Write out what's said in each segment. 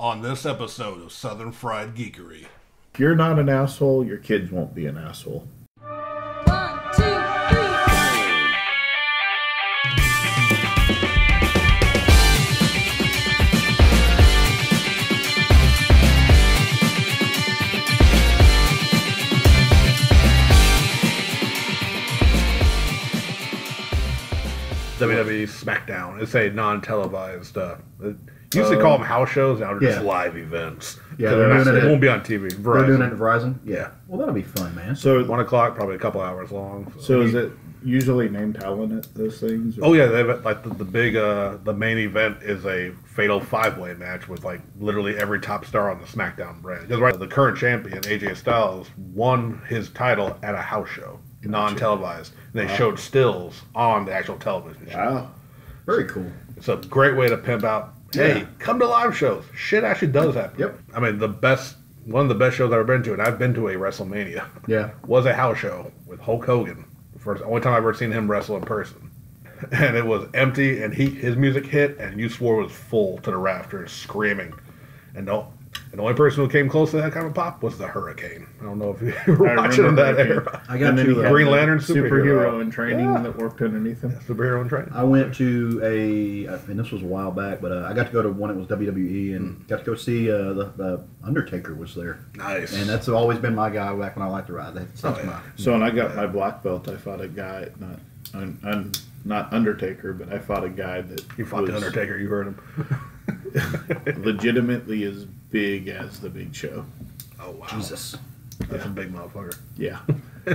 on this episode of Southern Fried Geekery. If you're not an asshole, your kids won't be an asshole. One, two, three. WWE SmackDown. It's a non-televised. Uh, it used to call them house shows. Now they're just Yeah. live events. Yeah, they're not- doing it It won't be on TV. They're doing it at Verizon. Verizon. Yeah. Well, that'll be fun, man. So, One o'clock, probably a couple hours long. so is it usually name talent at those things? or- Oh yeah, they have like the, the big uh the main event is a fatal five way match with like literally every top star on the SmackDown brand. Because right, the current champion AJ Styles won his title at a house show, non televised. And they showed stills on the actual television show. Wow. Very cool. It's a great way to pimp out. Hey, Yeah. come to live shows. Shit actually does happen. Yep. I mean, the best, one of the best shows I've ever been to, and I've been to a WrestleMania, Yeah. was a house show with Hulk Hogan. The first, only time I've ever seen him wrestle in person. And it was empty, and he his music hit, and you swore was full to the rafters, screaming. And the, and the only person who came close to that kind of pop was the Hurricane. I don't know if you were I watching in remember that Hurricane. era. I got And to. he had Green Lantern superhero. in training that worked underneath him. Superhero in training. I went to a, and this was a while back, but uh, I got to go to one. It was WWE, and got to go see uh, the, the Undertaker was there, Nice. and that's always been my guy back when I liked to ride. That's, that's Oh, yeah. my. So when I got my black belt, I fought a guy, not un, un, not Undertaker, but I fought a guy that you fought the Undertaker. You heard him. legitimately as big as the Big Show. Oh wow. Jesus. That's a big motherfucker. Yeah.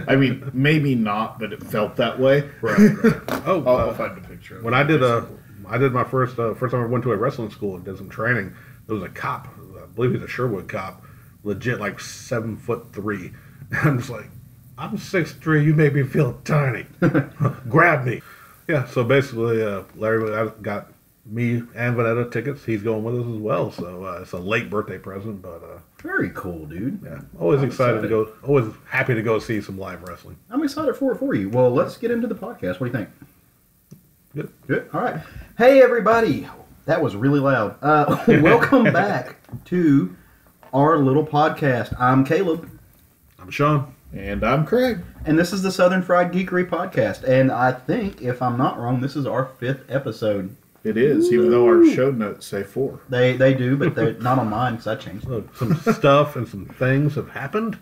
I mean, maybe not, but it felt that way. Right. right. Oh, I'll, uh, I'll find a picture. when. I did a, I did my first uh, first time I went to a wrestling school and did some training. There was a cop, I believe he's a Sherwood cop, legit like seven foot three. And I'm just like, I'm six three. You make me feel tiny. Grab me. Yeah. So basically, uh, Larry I got me and Vanetta tickets. He's going with us as well. So uh, it's a late birthday present, but uh, Very cool, dude. yeah, always I'm excited, to go. Always happy to go see some live wrestling. I'm excited for it for you. Well, let's get into the podcast. What do you think? Good. Good. All right. Hey, everybody. That was really loud. Uh, welcome back to our little podcast. I'm Caleb, I'm Sean. And I'm Craig. and this is the Southern Fried Geekery podcast. And I think, if I'm not wrong, this is our fifth episode. It is, even though our show notes say four. They they do, but they're not on mine because I changed. So some stuff and some things have happened.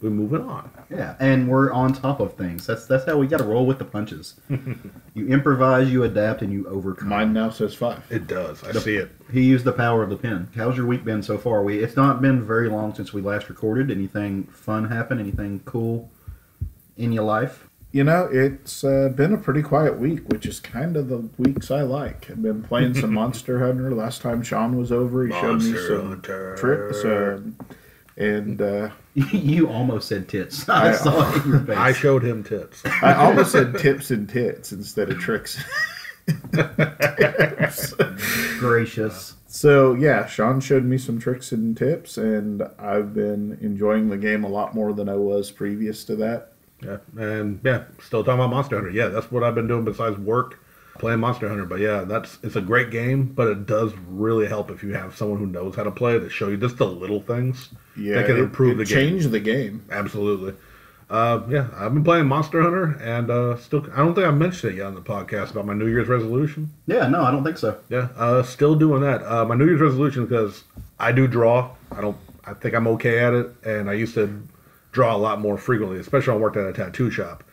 We're moving on. Yeah, and we're on top of things. That's that's how we got to roll with the punches. you improvise, you adapt, and you overcome. Mine now says five. It does. I see it. He used the power of the pen. How's your week been so far? We it's not been very long since we last recorded. Anything fun happen? Anything cool in your life? You know, it's uh, been a pretty quiet week, which is kind of the weeks I like. I've been playing some Monster Hunter. Last time Sean was over, he showed me some Hunter. tricks. Uh, and uh, you almost said tits. I, I- saw it in your face. I showed him tits. I almost said tips and tits instead of tricks. Gracious. So yeah, Sean showed me some tricks and tips, and I've been enjoying the game a lot more than I was previous to that. Yeah, and yeah, still talking about Monster Hunter. Yeah, that's what I've been doing besides work, playing Monster Hunter. But yeah, that's it's a great game, but it does really help if you have someone who knows how to play to show you just the little things Yeah, that can it- improve it the game. Change the game. Absolutely. Uh, yeah, I've been playing Monster Hunter, and uh, still, I don't think I mentioned it yet on the podcast about my New Year's resolution. Yeah, no, I don't think so. Yeah, uh, still doing that. Uh, my New Year's resolution because I do draw. I don't. I think I'm okay at it, and I used to draw a lot more frequently, especially when I worked at a tattoo shop.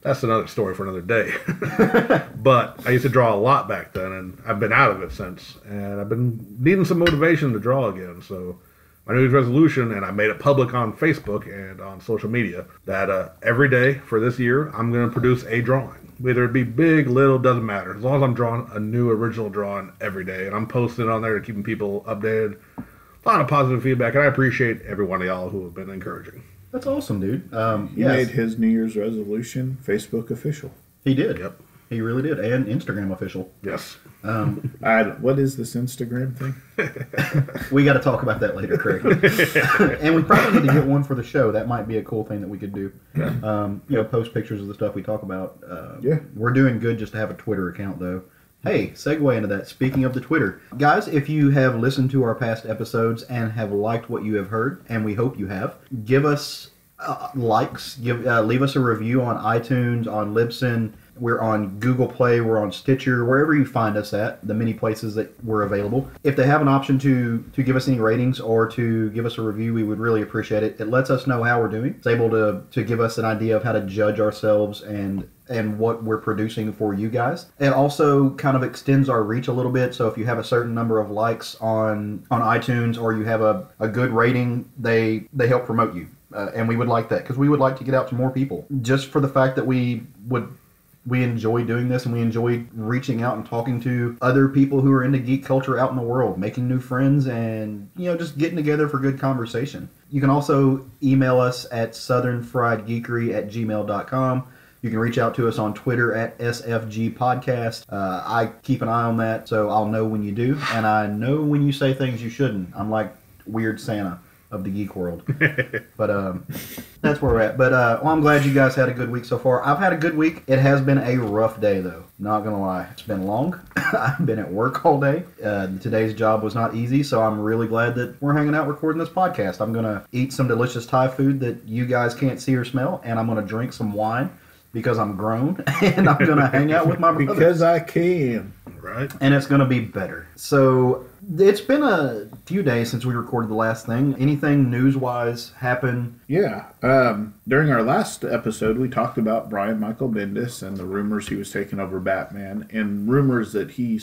That's another story for another day. but I used to draw a lot back then, and I've been out of it since. And I've been needing some motivation to draw again. So my New Year's resolution, and I made it public on Facebook and on social media that uh, every day for this year I'm going to produce a drawing. Whether it be big, little, doesn't matter. As long as I'm drawing a new original drawing every day, and I'm posting it on there to keeping people updated. A lot of positive feedback, and I appreciate every one of y'all who have been encouraging. That's awesome, dude. Um, He yes, made his New Year's resolution Facebook official. he did. Yep. He really did, and Instagram official. Yes. Um, I, what is this Instagram thing? we got to talk about that later, Craig. and we probably need to get one for the show. That might be a cool thing that we could do. Um, you know, post pictures of the stuff we talk about. Uh, Yeah. We're doing good just to have a Twitter account, though. Hey, segue into that. Speaking of the Twitter, guys, if you have listened to our past episodes and have liked what you have heard, and we hope you have, give us uh, likes, give uh, leave us a review on iTunes, on Libsyn. We're on Google Play, we're on Stitcher, wherever you find us at, the many places that we're available. If they have an option to to give us any ratings or to give us a review, we would really appreciate it. It lets us know how we're doing. It's able to to give us an idea of how to judge ourselves and and what we're producing for you guys. It also kind of extends our reach a little bit. So if you have a certain number of likes on on iTunes or you have a, a good rating, they they help promote you. Uh, and we would like that because we would like to get out to more people just for the fact that we would we enjoy doing this and we enjoy reaching out and talking to other people who are into geek culture out in the world making new friends and you know just getting together for good conversation you can also email us at southernfriedgeekery at gmail.com you can reach out to us on Twitter at SFG Podcast. Uh, I keep an eye on that, so I'll know when you do, and I know when you say things you shouldn't. I'm like Weird Santa of the geek world. but um, that's where we're at. But uh, well, I'm glad you guys had a good week so far. I've had a good week. It has been a rough day, though. Not gonna lie, it's been long. I've been at work all day. Uh, today's job was not easy, so I'm really glad that we're hanging out recording this podcast. I'm gonna eat some delicious Thai food that you guys can't see or smell, and I'm gonna drink some wine because I'm grown, and I'm gonna hang out with my brothers Because I can. Right? and it's going to be better. So it's been a few days since we recorded the last thing. Anything news wise happen? Yeah. Um, during our last episode, we talked about Brian Michael Bendis and the rumors he was taking over Batman, and rumors that he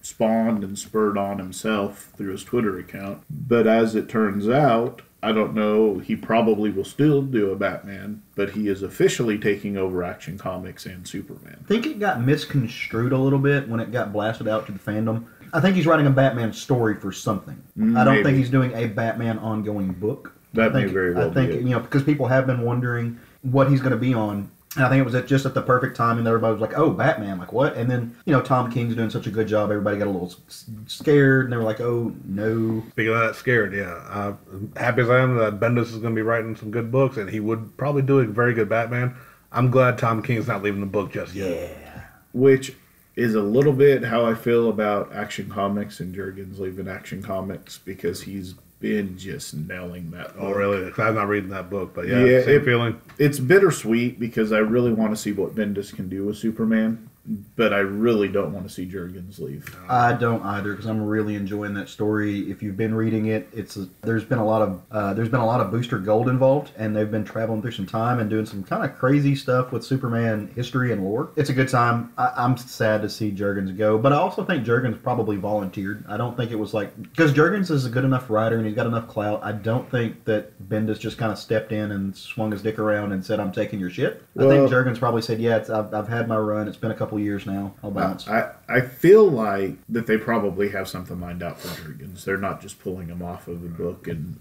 spawned and spurred on himself through his Twitter account. But as it turns out, I don't know, he probably will still do a Batman, but he is officially taking over Action Comics and Superman. I think it got misconstrued a little bit when it got blasted out to the fandom. I think he's writing a Batman story for something. I don't think he's doing a Batman ongoing book. That I may think, very well I think you know because people have been wondering what he's going to be on. And I think it was at just at the perfect time, and everybody was like, "Oh, Batman! Like what?" And then you know Tom King's doing such a good job, everybody got a little s- scared, and they were like, "Oh no!" Speaking of that, scared, yeah. Uh, happy as I am that Bendis is going to be writing some good books, and he would probably do a very good Batman. I'm glad Tom King's not leaving the book just yet. Yeah, which is a little bit how I feel about Action Comics and Jurgens leaving Action Comics because he's been just nailing that. Oh, really? I'm not reading that book, but yeah, Yeah, same it- feeling. It's bittersweet because I really want to see what Bendis can do with Superman, but I really don't want to see Jurgens leave. I don't either because I'm really enjoying that story. If you've been reading it, it's a, there's been a lot of uh, there's been a lot of Booster Gold involved, and they've been traveling through some time and doing some kind of crazy stuff with Superman history and lore. It's a good time. I, I'm sad to see Jurgens go, but I also think Jurgens probably volunteered. I don't think it was like because Jurgens is a good enough writer and he's got enough clout. I don't think that Bendis just kind of stepped in and swung his dick around and said, "I'm taking your shit." I think Jurgens probably said, "Yeah, it's, I've, I've had my run. It's been a couple years now. I'll bounce." I, I feel like that they probably have something lined out for Jurgens. They're not just pulling him off of a book and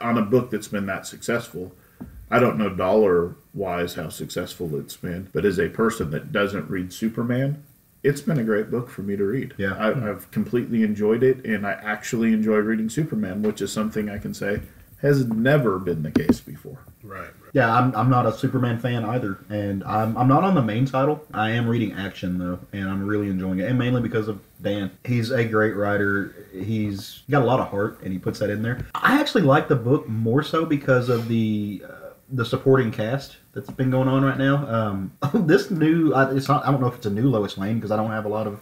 on a book that's been that successful. I don't know dollar wise how successful it's been, but as a person that doesn't read Superman, it's been a great book for me to read. Yeah. I, hmm. I've completely enjoyed it, and I actually enjoy reading Superman, which is something I can say has never been the case before. Right. Yeah, I'm, I'm not a Superman fan either, and I'm, I'm not on the main title. I am reading Action though, and I'm really enjoying it, and mainly because of Dan. He's a great writer. He's got a lot of heart, and he puts that in there. I actually like the book more so because of the uh, the supporting cast that's been going on right now. Um, this new, it's not. I don't know if it's a new Lois Lane because I don't have a lot of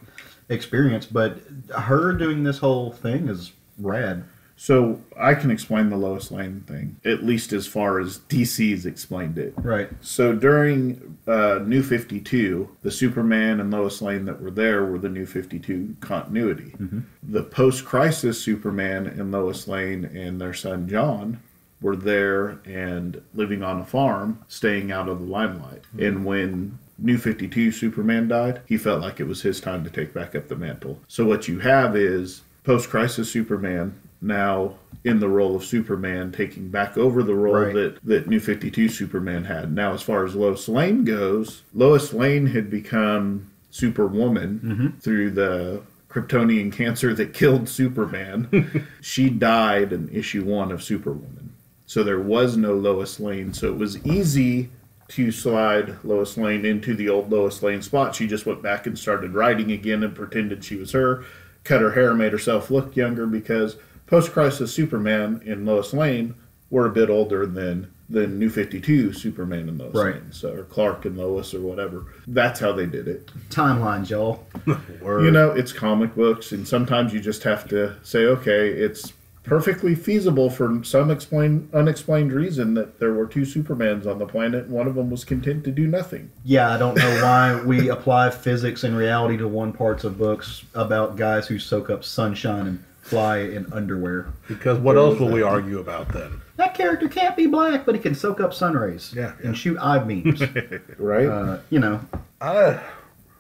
experience, but her doing this whole thing is rad. So I can explain the Lois Lane thing, at least as far as DC's explained it. Right. So during uh, New 52, the Superman and Lois Lane that were there were the New 52 continuity. The post crisis Superman and Lois Lane and their son John were there and living on a farm, staying out of the limelight. And when New 52 Superman died, he felt like it was his time to take back up the mantle. So what you have is post crisis Superman now in the role of Superman, taking back over the role Right. that, that New 52 Superman had. Now, as far as Lois Lane goes, Lois Lane had become Superwoman mm-hmm. through the Kryptonian cancer that killed Superman. she died in issue one of Superwoman. So there was no Lois Lane. So it was easy to slide Lois Lane into the old Lois Lane spot. She just went back and started writing again and pretended she was her, cut her hair, made herself look younger because post crisis Superman and Lois Lane were a bit older than than New 52 Superman and Lois Right. Lane. So, or Clark and Lois or whatever. That's how they did it. Timeline, y'all. You know, it's comic books, and sometimes you just have to say, okay, it's perfectly feasible for some explain, unexplained reason that there were two Supermans on the planet, and one of them was content to do nothing. Yeah, I don't know why we apply physics and reality to one parts of books about guys who soak up sunshine and fly in underwear. because what else will we argue about then? That character can't be black, but he can soak up sun rays Yeah, and shoot eye beams. Right? uh, you know, I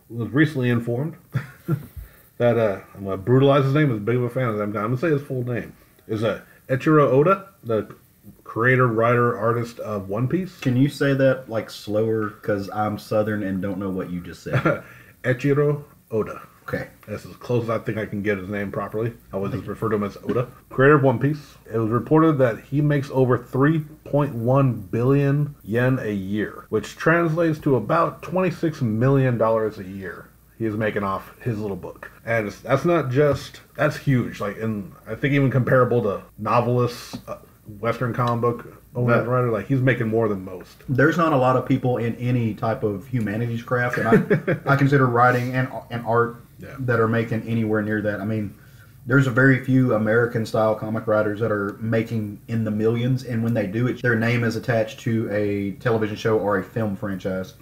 was recently informed that uh, I'm gonna brutalize his name. As big of a fan as I'm, I'm gonna say his full name is uh, Echiro Oda, the creator, writer, artist of One Piece. can you say that like slower? Because I'm Southern and don't know what you just said. Echiro Oda. Okay. That's as close as I think I can get his name properly. I would just refer to him as Oda. Creator of One Piece. It was reported that he makes over 3.1 billion yen a year, which translates to about 26 million dollars a year. He is making off his little book, and it's, that's not just that's huge. Like, and I think even comparable to novelists, uh, Western comic book owner That- writer, like he's making more than most. There's not a lot of people in any type of humanities craft, and I, I consider writing and and art Yeah. that are making anywhere near that. I mean, there's a very few American style comic writers that are making in the millions, and when they do it, their name is attached to a television show or a film franchise.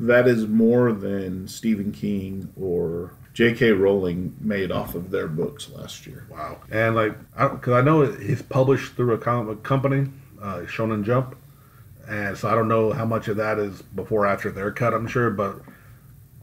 that is more than Stephen King or J.K. Rowling made off of their books last year. Wow. And like, because I, know he's published through a comic company, uh, Shonen Jump, and so I don't know how much of that is before or after their cut. I'm sure, but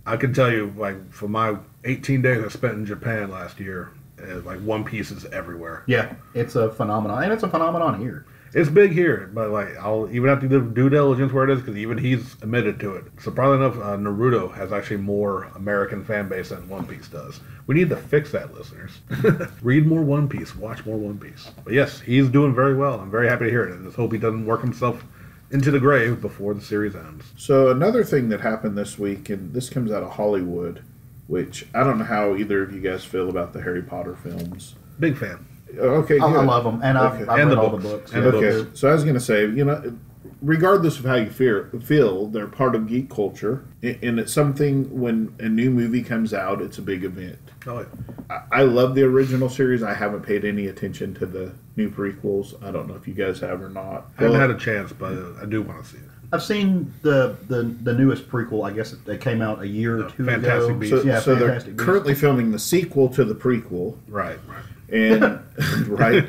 I can tell you, like, for my 18 days I spent in Japan last year, uh, like One Piece is everywhere. Yeah, it's a phenomenon, and it's a phenomenon here. It's big here, but like I'll even have to do due diligence where it is because even he's admitted to it. Surprisingly enough, uh, Naruto has actually more American fan base than One Piece does. We need to fix that, listeners. Read more One Piece, watch more One Piece. But yes, he's doing very well. I'm very happy to hear it. I just hope he doesn't work himself into the grave before the series ends. So another thing that happened this week, and this comes out of Hollywood, which I don't know how either of you guys feel about the Harry Potter films. Big fan. Okay, I, I love them, and I've, I've And read the all the books. books. And yeah. the Okay, so I was going to say, you know, regardless of how you fear, feel, they're part of geek culture, and it's something when a new movie comes out, it's a big event. Oh, yeah. I- I love the original series. I haven't paid any attention to the new prequels. I don't know if you guys have or not. I haven't Well, had a chance, but I do want to see it. I've seen the, the the newest prequel. I guess it, it came out a year or No, two Fantastic ago. Beasts. so, yeah, so they're Beasts. currently filming the sequel to the prequel, Right, right. and right,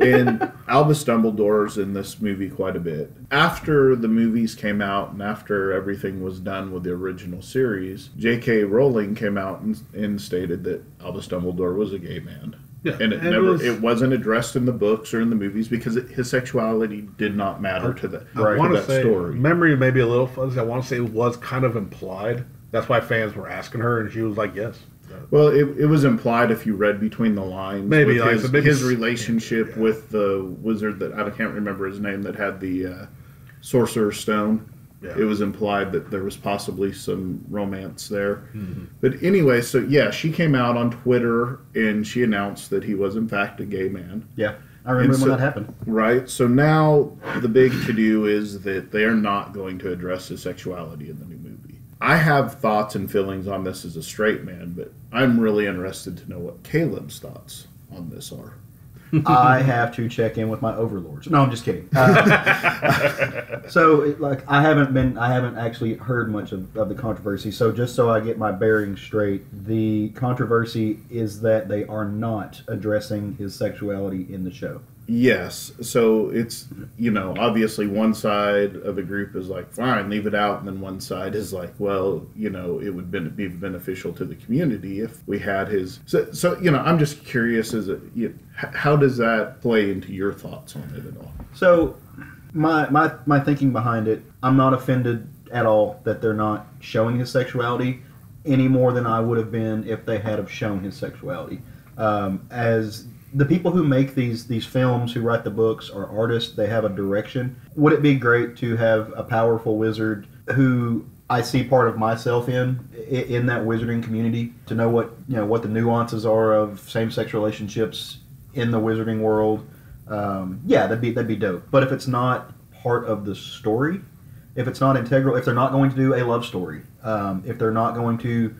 and Albus Dumbledore's in this movie quite a bit. After the movies came out and after everything was done with the original series, J.K. Rowling came out and, and stated that Albus Dumbledore was a gay man. Yeah, and it and it never was- it wasn't addressed in the books or in the movies because it, his sexuality did not matter to the I to want to that say story. memory may be a little fuzzy. I want to say it was kind of implied. That's why fans were asking her, and she was like, "Yes." Well, it, it was implied if you read between the lines. Maybe, like, his, so maybe his s- relationship yeah. with the wizard that I can't remember his name that had the uh, sorcerer's stone. Yeah. It was implied that there was possibly some romance there. Mm-hmm. But anyway, so yeah, she came out on Twitter and she announced that he was in fact a gay man. Yeah, I remember when that happened. Right. So now the big to do is that they are not going to address his sexuality in the new movie. I have thoughts and feelings on this as a straight man, but I'm really interested to know what Caleb's thoughts on this are. I have to check in with my overlords. No, I'm just kidding. Uh, so, it, like, I haven't been, I haven't actually heard much of, of the controversy. So, just so I get my bearings straight, the controversy is that they are not addressing his sexuality in the show. Yes. So it's, you know, obviously one side of the group is like, fine, leave it out. And then one side is like, well, you know, it would be beneficial to the community if we had his. So, so you know, I'm just curious as a, you h- how does that play into your thoughts on it at all? So, my my my thinking behind it, I'm not offended at all that they're not showing his sexuality any more than I would have been if they had have shown his sexuality. Um, as the people who make these these films, who write the books, are artists. They have a direction. Would it be great to have a powerful wizard who I see part of myself in in that wizarding community to know what you know what the nuances are of same sex relationships in the wizarding world? Um, yeah, that'd be that'd be dope. But if it's not part of the story, if it's not integral, if they're not going to do a love story, um, if they're not going to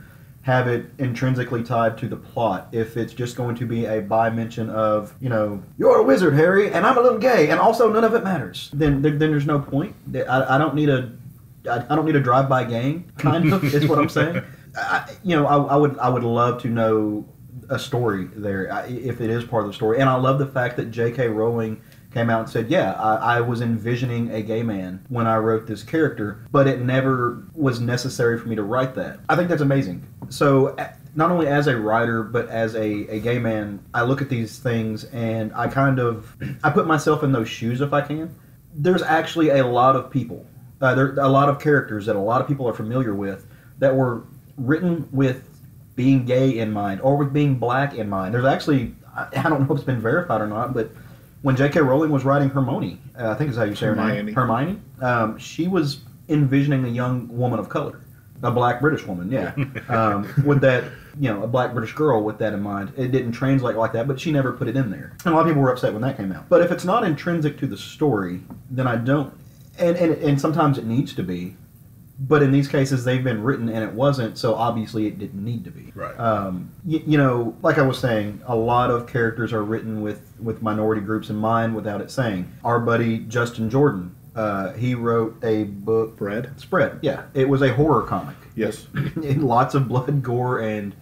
have it intrinsically tied to the plot, if it's just going to be a by mention of, you know, you're a wizard, Harry, and I'm a little gay, and also none of it matters, then then, then there's no point. I, I don't need a I, I don't need a drive-by gang, kind of, is what I'm saying. I, you know, I, I would I would love to know a story there if it is part of the story, and I love the fact that J.K. Rowling came out and said, "Yeah, I, I was envisioning a gay man when I wrote this character, but it never was necessary for me to write that." I think that's amazing. So. Not only as a writer, but as a, a gay man, I look at these things and I kind of I put myself in those shoes if I can. There's actually a lot of people uh, there a lot of characters that a lot of people are familiar with that were written with being gay in mind or with being black in mind. There's actually, I, I don't know if it's been verified or not, but when J.K. Rowling was writing Hermione, uh, I think is how you say her Hermione. name, Hermione, um, she was envisioning a young woman of color, a black British woman, yeah, um, with that, you know, a black British girl with that in mind. It didn't translate like that, but she never put it in there. And a lot of people were upset when that came out. But if it's not intrinsic to the story, then I don't and, and and sometimes it needs to be but in these cases they've been written and it wasn't so obviously it didn't need to be Right. um, y- you know like i was saying a lot of characters are written with with minority groups in mind without it saying our buddy justin jordan uh, he wrote a book Bread? spread yeah it was a horror comic Yes. In lots of blood gore and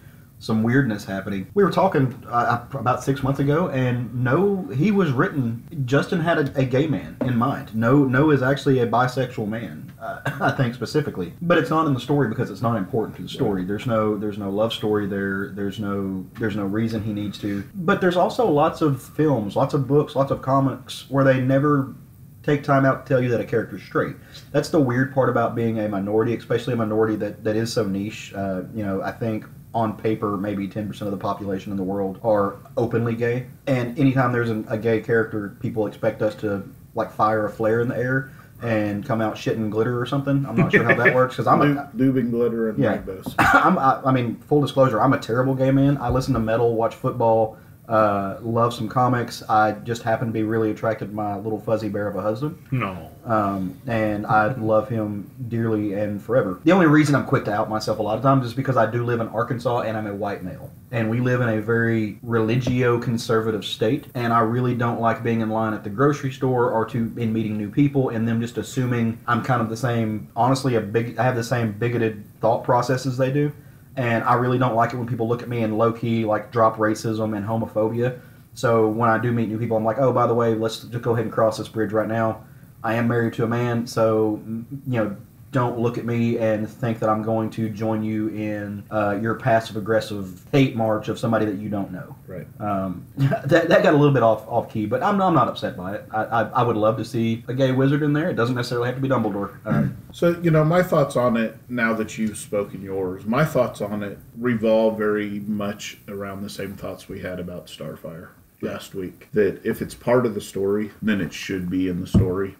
some weirdness happening. We were talking uh, about six months ago, and no, he was written. Justin had a, a gay man in mind. No, no is actually a bisexual man. Uh, I think specifically, but it's not in the story because it's not important to the story. There's no, there's no love story there. There's no, there's no reason he needs to. But there's also lots of films, lots of books, lots of comics where they never take time out to tell you that a character's straight. That's the weird part about being a minority, especially a minority that, that is so niche. Uh, you know, I think on paper, maybe 10% of the population in the world are openly gay. And anytime there's an, a gay character, people expect us to, like, fire a flare in the air and come out shitting glitter or something. I'm not sure how that works because I'm a, and glitter and Yeah. rainbows. I'm, I, I mean, full disclosure, I'm a terrible gay man. I listen to metal, watch football, uh, love some comics. I just happen to be really attracted to my little fuzzy bear of a husband. No. Um, and I love him dearly and forever. The only reason I'm quick to out myself a lot of times is because I do live in Arkansas and I'm a white male. And we live in a very religio conservative state. And I really don't like being in line at the grocery store or to in meeting new people and them just assuming I'm kind of the same, honestly, a big, I have the same bigoted thought process as they do. And I really don't like it when people look at me and low key like drop racism and homophobia. So when I do meet new people, I'm like, oh, by the way, let's just go ahead and cross this bridge right now. I am married to a man, so you know, don't look at me and think that I'm going to join you in uh, your passive aggressive hate march of somebody that you don't know. Right. Um, that, that got a little bit off off key, but I'm, I'm not upset by it. I, I, I would love to see a gay wizard in there. It doesn't necessarily have to be Dumbledore. Um, So, you know, my thoughts on it, now that you've spoken yours, my thoughts on it revolve very much around the same thoughts we had about Starfire last week. That if it's part of the story, then it should be in the story.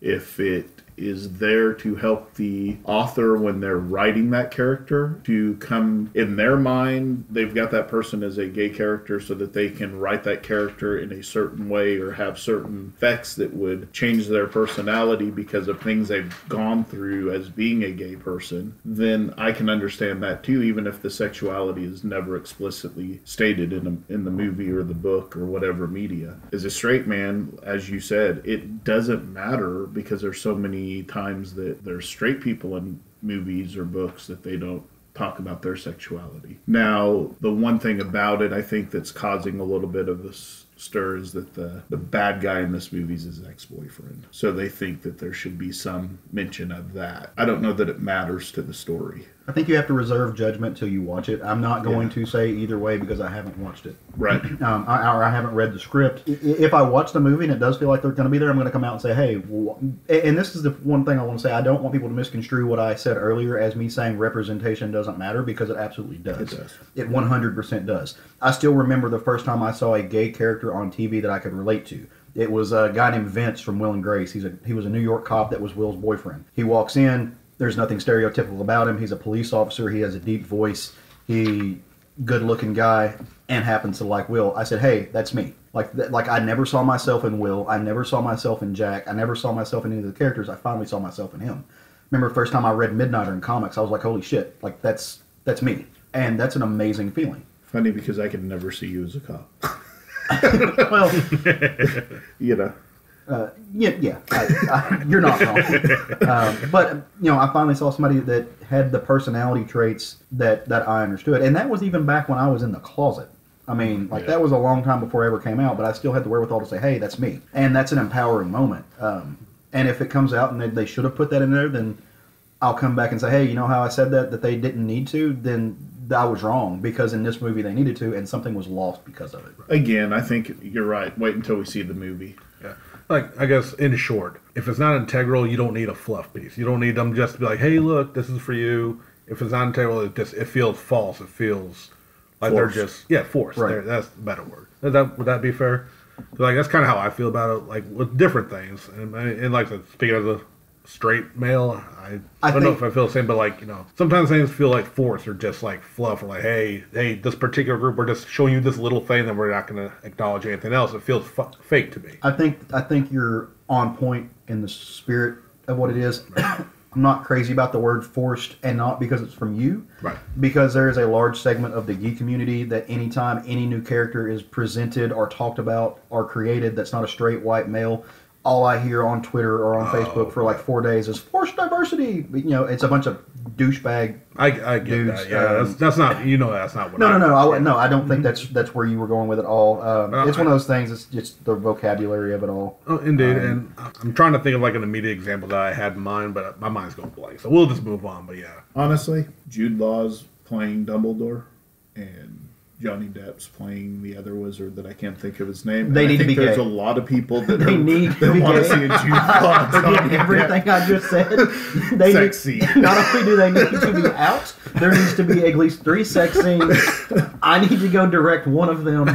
If it is there to help the author when they're writing that character to come in their mind they've got that person as a gay character so that they can write that character in a certain way or have certain effects that would change their personality because of things they've gone through as being a gay person then I can understand that too even if the sexuality is never explicitly stated in a, in the movie or the book or whatever media. As a straight man as you said it doesn't matter because there's so many times that there's straight people in movies or books that they don't talk about their sexuality. Now, the one thing about it I think that's causing a little bit of a stir is that the the bad guy in this movie is his ex boyfriend. So they think that there should be some mention of that. I don't know that it matters to the story. I think you have to reserve judgment till you watch it. I'm not going Yeah. to say either way because I haven't watched it. Right. Um, I, or I haven't read the script. If I watch the movie and it does feel like they're going to be there, I'm going to come out and say, "Hey," wh- and this is the one thing I want to say. I don't want people to misconstrue what I said earlier as me saying representation doesn't matter because it absolutely does. It does. It 100% does. I still remember the first time I saw a gay character on TV that I could relate to. It was a guy named Vince from Will and Grace. He's a he was a New York cop that was Will's boyfriend. He walks in. There's nothing stereotypical about him. He's a police officer. He has a deep voice. He good looking guy and happens to like Will. I said, "Hey, that's me." Like th- like I never saw myself in Will. I never saw myself in Jack. I never saw myself in any of the characters. I finally saw myself in him. Remember the first time I read Midnighter in comics, I was like, "Holy shit!" Like that's that's me, and that's an amazing feeling. Funny because I could never see you as a cop. Well, You know. Uh, yeah, yeah, I, I, you're not wrong. um, but you know, I finally saw somebody that had the personality traits that that I understood, and that was even back when I was in the closet. I mean, like Yeah. that was a long time before it ever came out, but I still had the wherewithal to say, "Hey, that's me," and that's an empowering moment. Um, and if it comes out and they, they should have put that in there, then I'll come back and say, "Hey, you know how I said that that they didn't need to?" Then I was wrong because in this movie they needed to, and something was lost because of it. Again, I think you're right. Wait until we see the movie. Like I guess in short, if it's not integral, you don't need a fluff piece. You don't need them just to be like, "Hey, look, this is for you." If it's not integral, it just it feels false. It feels like Forced. they're just yeah forced. Right. There, that's the better word. Would that would that be fair? So, like that's kind of how I feel about it. Like with different things, and, and like speaking as a straight male, I, I don't know if I feel the same, but like you know, sometimes things feel like forced or just like fluff, or like, hey, hey, this particular group, we're just showing you this little thing, that we're not going to acknowledge anything else. It feels fu- fake to me. I think I think you're on point in the spirit of what it is. I'm not crazy about the word forced, and not because it's from you, Right. Because there is a large segment of the geek community that anytime any new character is presented or talked about or created that's not a straight white male, all I hear on Twitter or on Facebook for like four days is forced diversity. You know, it's a bunch of douchebag. I, I get Dudes, that. Yeah, um, that's, that's not. You know, that's not what. No, I, no, no, I, no. I don't think that's that's where you were going with it all. Um, Well, it's one of those things. It's just the vocabulary of it all. Oh, indeed, Um, and I'm trying to think of like an immediate example that I had in mind, but my mind's going blank. So we'll just move on. But yeah, Honestly, Jude Law's playing Dumbledore, and Johnny Depp's playing the other wizard that I can't think of his name. They And need I to think be there's gay. a lot of people that They are, need to that be want to gay. see a Jude Law. Forget Johnny Depp. everything I just said. They Sexy. Need, not only do they need to be out, there needs to be at least three sex scenes. I need to go direct one of them.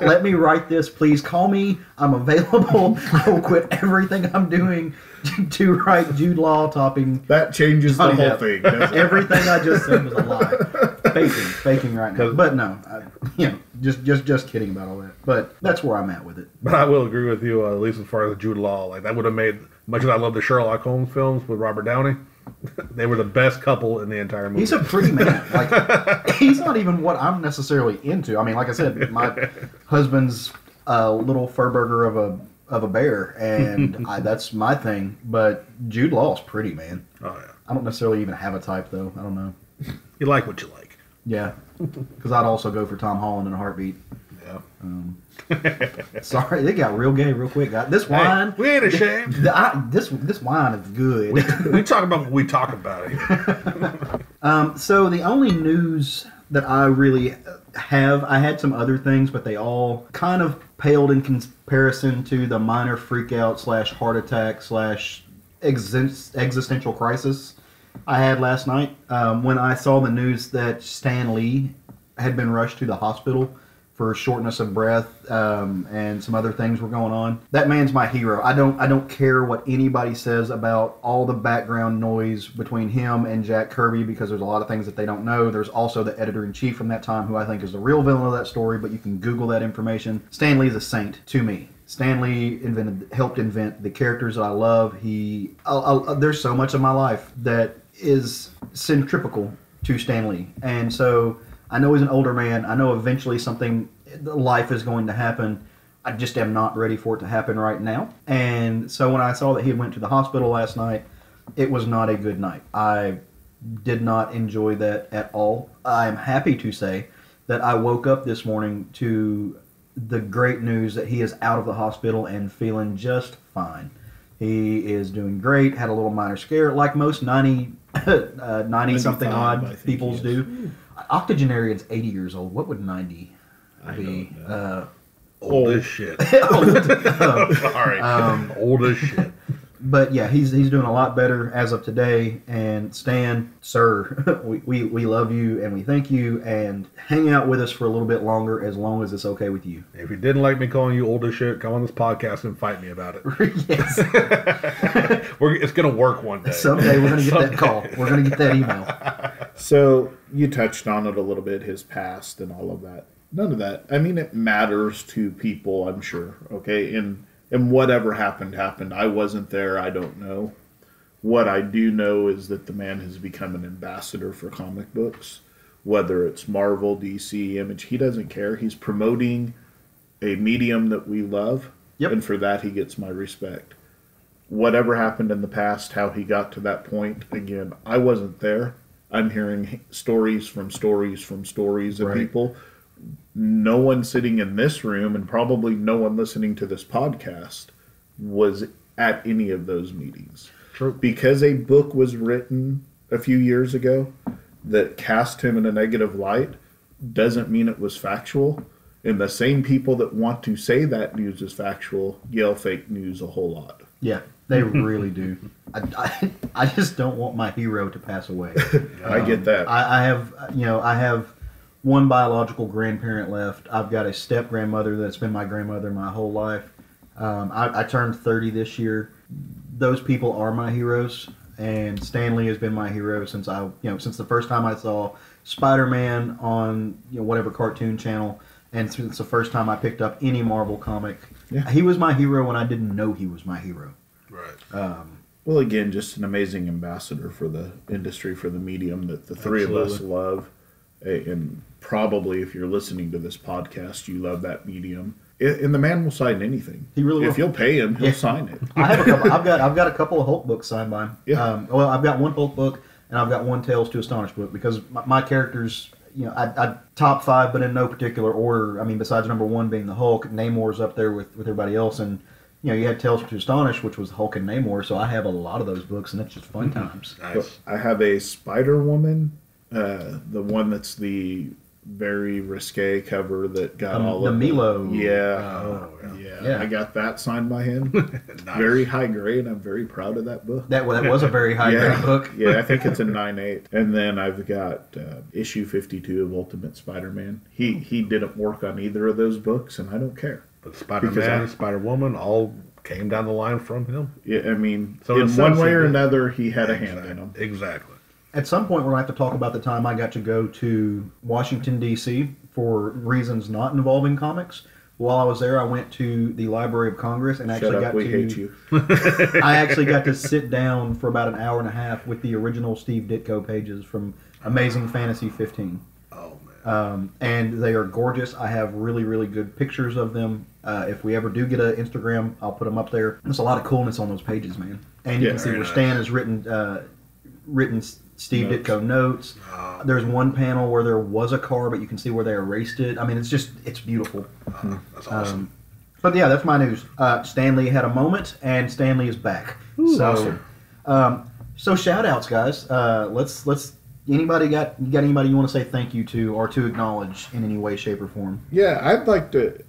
Let me write this, please. Call me. I'm available. I will quit everything I'm doing to write Jude Law topping. That changes the whole Depp. thing. Everything I just said was a lie. Faking, faking right now. But no, I, you know, just just just kidding about all that. But that's where I'm at with it. but I will agree with you uh, at least as far as Jude Law. Like that would have made much as I love the Sherlock Holmes films with Robert Downey. they were the best couple in the entire movie. He's a pretty man. Like he's not even what I'm necessarily into. I mean, like I said, my husband's a little fur burger of a of a bear, and I, that's my thing. But Jude Law's pretty man. oh yeah, I don't necessarily even have a type though. I don't know. you like what you like. Yeah, because I'd also go for Tom Holland in a heartbeat. Yeah. Sorry, they got real gay real quick. guys. This Hey, wine, we ain't ashamed. the- I- this this wine is good. we talk about what we talk about here. Um, so the only news that I really have, I had some other things, but they all kind of paled in comparison to the minor freakout slash heart attack slash existential crisis I had last night. Um, when I saw the news that Stan Lee had been rushed to the hospital for shortness of breath um, and some other things were going on. That man's my hero. I don't I don't care what anybody says about all the background noise between him and Jack Kirby because there's a lot of things that they don't know. There's also the editor in chief from that time who I think is the real villain of that story, but you can Google that information. Stan Lee is a saint to me. Stan Lee invented, helped invent the characters that I love. He, uh, uh, there's so much of my life that is centripetal to Stan Lee, and so I know he's an older man. I know eventually something, life is going to happen. I just am not ready for it to happen right now. And so when I saw that he went to the hospital last night, it was not a good night. I did not enjoy that at all. I am happy to say that I woke up this morning to the great news that he is out of the hospital and feeling just fine. He is doing great. Had a little minor scare, like most 90, uh, 90 something odd peoples do. Octogenarian's 80 years old. What would 90 be? Uh, Old as shit. Sorry. um, Old as shit. But yeah, he's he's doing a lot better as of today. And Stan, sir, we, we, we love you and we thank you. And hang out with us for a little bit longer, as long as it's okay with you. If you didn't like me calling you old as shit, come on this podcast and fight me about it. yes, We're, it's gonna work one day. someday we're gonna get that call. We're gonna get that email. So you touched on it a little bit, his past and all of that. None of that. I mean, it matters to people, I'm sure. Okay, and and whatever happened happened. I wasn't there. I don't know. What I do know is that the man has become an ambassador for comic books, whether it's Marvel, DC, Image. He doesn't care. He's promoting a medium that we love, Yep. and for that he gets my respect. Whatever happened in the past, how he got to that point, again, I wasn't there. I'm hearing stories from stories from stories of Right. people. No one sitting in this room, and probably no one listening to this podcast, was at any of those meetings. True. Because a book was written a few years ago that cast him in a negative light doesn't mean it was factual. And the same people that want to say that news is factual yell fake news a whole lot. Yeah, they really do. I, I, I just don't want my hero to pass away. I get that. I, I have, you know, I have one biological grandparent left. I've got a step grandmother that's been my grandmother my whole life. Um, I, I turned 30 this year. Those people are my heroes, and Stan Lee has been my hero since I, you know, since the first time I saw Spider-Man on, you know, whatever cartoon channel, and since the first time I picked up any Marvel comic. Yeah. He was my hero when I didn't know he was my hero. right. well, again, just an amazing ambassador for the industry, for the medium that the three of us love. A- And probably if you're listening to this podcast, you love that medium. And the man will sign anything. He really If you'll pay him, he'll Yeah. sign it. I have a couple. I've got I've got a couple of Hulk books signed by him. Yeah. Um, well, I've got one Hulk book and I've got one Tales to Astonish book because my, my characters, you know, I, I top five, but in no particular order. I mean, besides number one being the Hulk, Namor's up there with with everybody else, and you know, you had Tales to Astonish, which was Hulk and Namor. So I have a lot of those books, and it's just fun times. Nice. I have a Spider Woman, uh, the one that's the very risque cover that got Um, all the of Milo. Yeah, Oh, yeah. Yeah. I got that signed by him. Nice. Very high grade. I'm very proud of that book. That that was a very high yeah, grade book. yeah, I think it's a nine eight. And then I've got uh, issue fifty two of Ultimate Spider Man. He he didn't work on either of those books, and I don't care. But Spider Man, I- Spider Woman, all came down the line from him. Yeah, I mean, So in in one way or another, he had a hand in them. Exactly. At some point, we're going to have to talk about the time I got to go to Washington, D.C. for reasons not involving comics. While I was there, I went to the Library of Congress and actually Shut got up, we to. hate you. I actually got to sit down for about an hour and a half with the original Steve Ditko pages from Amazing Fantasy 15. Oh man. Um, and they are gorgeous. I have really, really good pictures of them. Uh, if we ever do get an Instagram, I'll put them up there. There's a lot of coolness on those pages, man. And you Yeah, can see where nice. Stan has written uh, written Steve Notes. Ditko notes. Ah. There's one panel where there was a car, but you can see where they erased it. I mean, it's just it's beautiful. Ah, that's awesome. Um, but yeah, that's my news. Uh, Stan Lee had a moment, and Stan Lee is back. so, awesome. um, so shout outs, guys. Uh, let's let's. Anybody got you got anybody you want to say thank you to or to acknowledge in any way, shape, or form? Yeah, I'd like to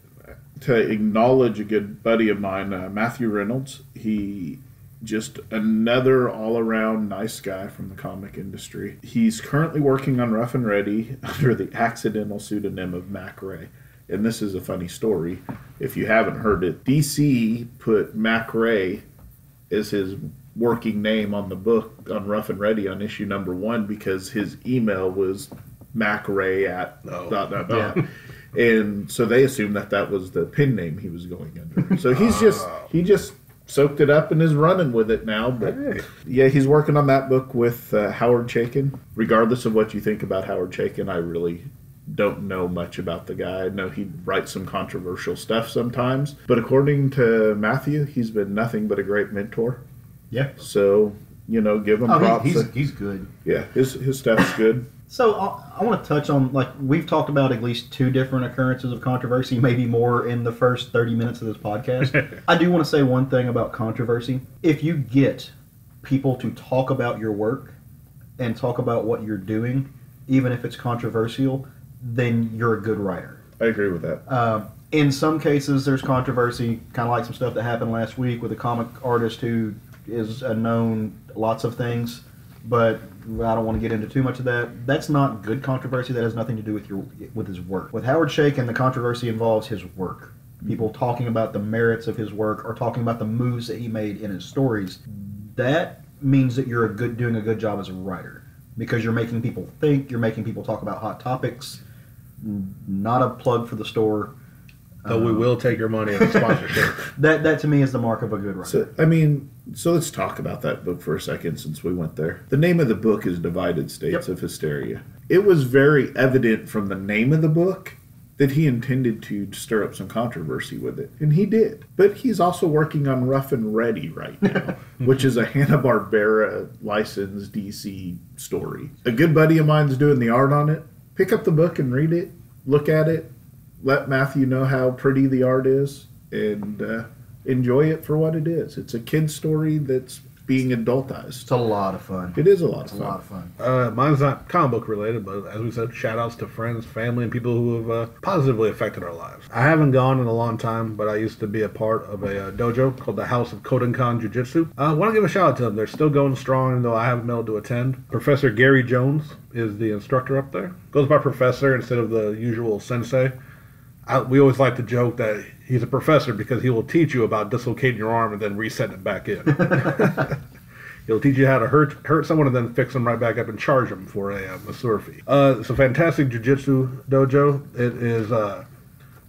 to acknowledge a good buddy of mine, uh, Matthew Reynolds. He just another all around nice guy from the comic industry. He's currently working on Rough and Ready under the accidental pseudonym of Mak Rey. And this is a funny story. If you haven't heard it, DC put Mak Rey as his working name on the book on Rough and Ready on issue number one because his email was macray at Oh. dot dot dot. And so they assumed that that was the pin name he was going under. So he's just he just soaked it up and is running with it now. But Hey. yeah, he's working on that book with uh, Howard Chaykin. Regardless of what you think about Howard Chaykin, I really don't know much about the guy. I know he writes some controversial stuff sometimes, but according to Matthew, he's been nothing but a great mentor. Yeah. So you know, give him Oh, props. he's, he's he's good. yeah, his his stuff's good. So I, I want to touch on like we've talked about at least two different occurrences of controversy, maybe more in the first thirty minutes of this podcast. I do want to say one thing about controversy. If you get people to talk about your work and talk about what you're doing, even if it's controversial, then you're a good writer. I agree with that. Uh, in some cases, there's controversy, kind of like some stuff that happened last week with a comic artist who is a known lots of things, but I don't want to get into too much of that. That's not good controversy. That has nothing to do with your with his work. With Howard Chaykin, the controversy involves his work. People talking about the merits of his work or talking about the moves that he made in his stories. That means that you're a good doing a good job as a writer because you're making people think. You're making people talk about hot topics. Not a plug for the store. Though we uh, will take your money as a sponsorship. That that to me is the mark of a good writer. So, I mean, so let's talk about that book for a second since we went there. The name of the book is Divided States Yep. of Hysteria. It was very evident from the name of the book that he intended to stir up some controversy with it, and he did. But he's also working on Rough and Ready right now, which is a Hanna-Barbera licensed DC story. A good buddy of mine's doing the art on it. Pick up the book and read it, look at it, let Matthew know how pretty the art is, and uh, enjoy it for what it is. It's a kid story that's being adultized. It's a lot of fun. It is a lot It's of a fun. lot of fun. Uh, mine's not comic book related, but as we said, shout outs to friends, family, and people who have uh, positively affected our lives. I haven't gone in a long time, but I used to be a part of a uh, dojo called the House of Kodenkan Jiu Jitsu. I want to give a shout out to them. They're still going strong, even though I haven't been able to attend. Professor Gary Jones is the instructor up there. Goes by professor instead of the usual sensei. I, we always like to joke that he's a professor because he will teach you about dislocating your arm and then resetting it back in. He'll teach you how to hurt hurt someone and then fix them right back up and charge them for a uh, masseur fee. Uh, it's a fantastic jiu-jitsu dojo. It is uh,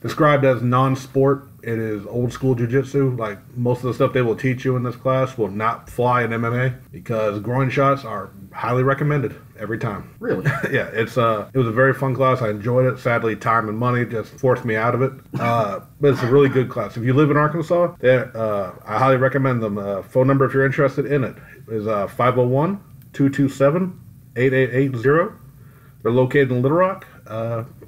described as non-sport. It is old school jiu-jitsu. Like most of the stuff they will teach you in this class will not fly in MMA because groin shots are highly recommended every time. Really? yeah, it's uh, it was a very fun class. I enjoyed it. Sadly, time and money just forced me out of it. Uh, but it's a really good class. If you live in Arkansas, uh, I highly recommend them. Uh, phone number if you're interested in it is uh, 501 227 8880. They're located in Little Rock.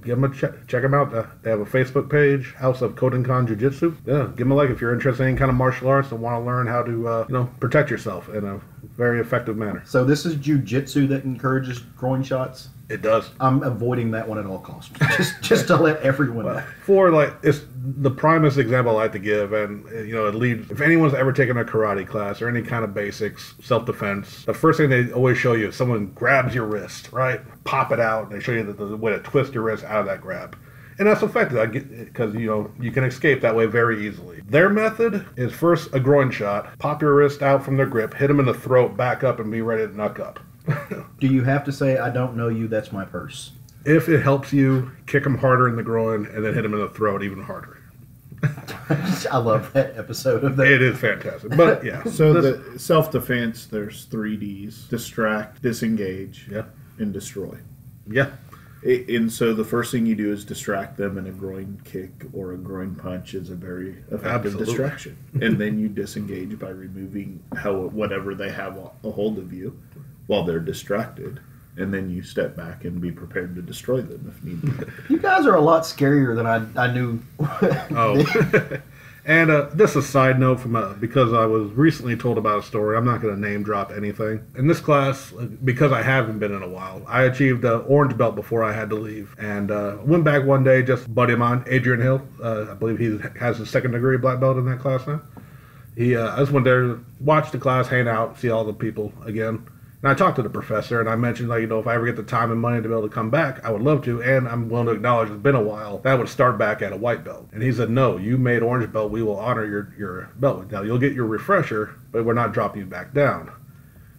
Give them a check. Check them out. Uh, they have a Facebook page, House of Kodenkan Jiu Jitsu. Yeah, give them a like if you're interested in any kind of martial arts and want to learn how to, uh, you know, protect yourself in a very effective manner. So this is jujitsu that encourages groin shots. It does. I'm avoiding that one at all costs. Just just to let everyone know. for like it's the primest example I like to give, and you know, it leads. If anyone's ever taken a karate class or any kind of basics self defense, the first thing they always show you is someone grabs your wrist, right? Pop it out, and they show you the, the way to twist your wrist out of that grab. And that's effective I get because you know you can escape that way very easily. Their method is first a groin shot, pop your wrist out from their grip, hit them in the throat, back up, and be ready to knuck up. Do you have to say I don't know you? That's my purse. If it helps you, kick them harder in the groin and then hit them in the throat even harder. I love that episode of that. It is fantastic, but yeah. So this- the self defense, there's three Ds: distract, disengage, yeah, and destroy. yeah, I- And so the first thing you do is distract them, and a groin kick or a groin punch is a very effective Absolutely. distraction. and then you disengage by removing how whatever they have a hold of you while they're distracted, and then you step back and be prepared to destroy them if need be. You guys are a lot scarier than I, I knew. Oh, and uh, is a side note from uh, because I was recently told about a story. I'm not going to name drop anything. In this class, uh, because I haven't been in a while, I achieved an orange belt before I had to leave, and uh, went back one day. Just a buddy of mine, Adrian Hill. Uh, I believe he has his second degree black belt in that class now. He, I just went there, watched the class, hang out, see all the people again. And I talked to the professor, and I mentioned, like, you know, if I ever get the time and money to be able to come back, I would love to. And I'm willing to acknowledge it's been a while. That would start back at a white belt. And he said, no, you made orange belt. We will honor your, your belt. Now, you'll get your refresher, but we're not dropping you back down.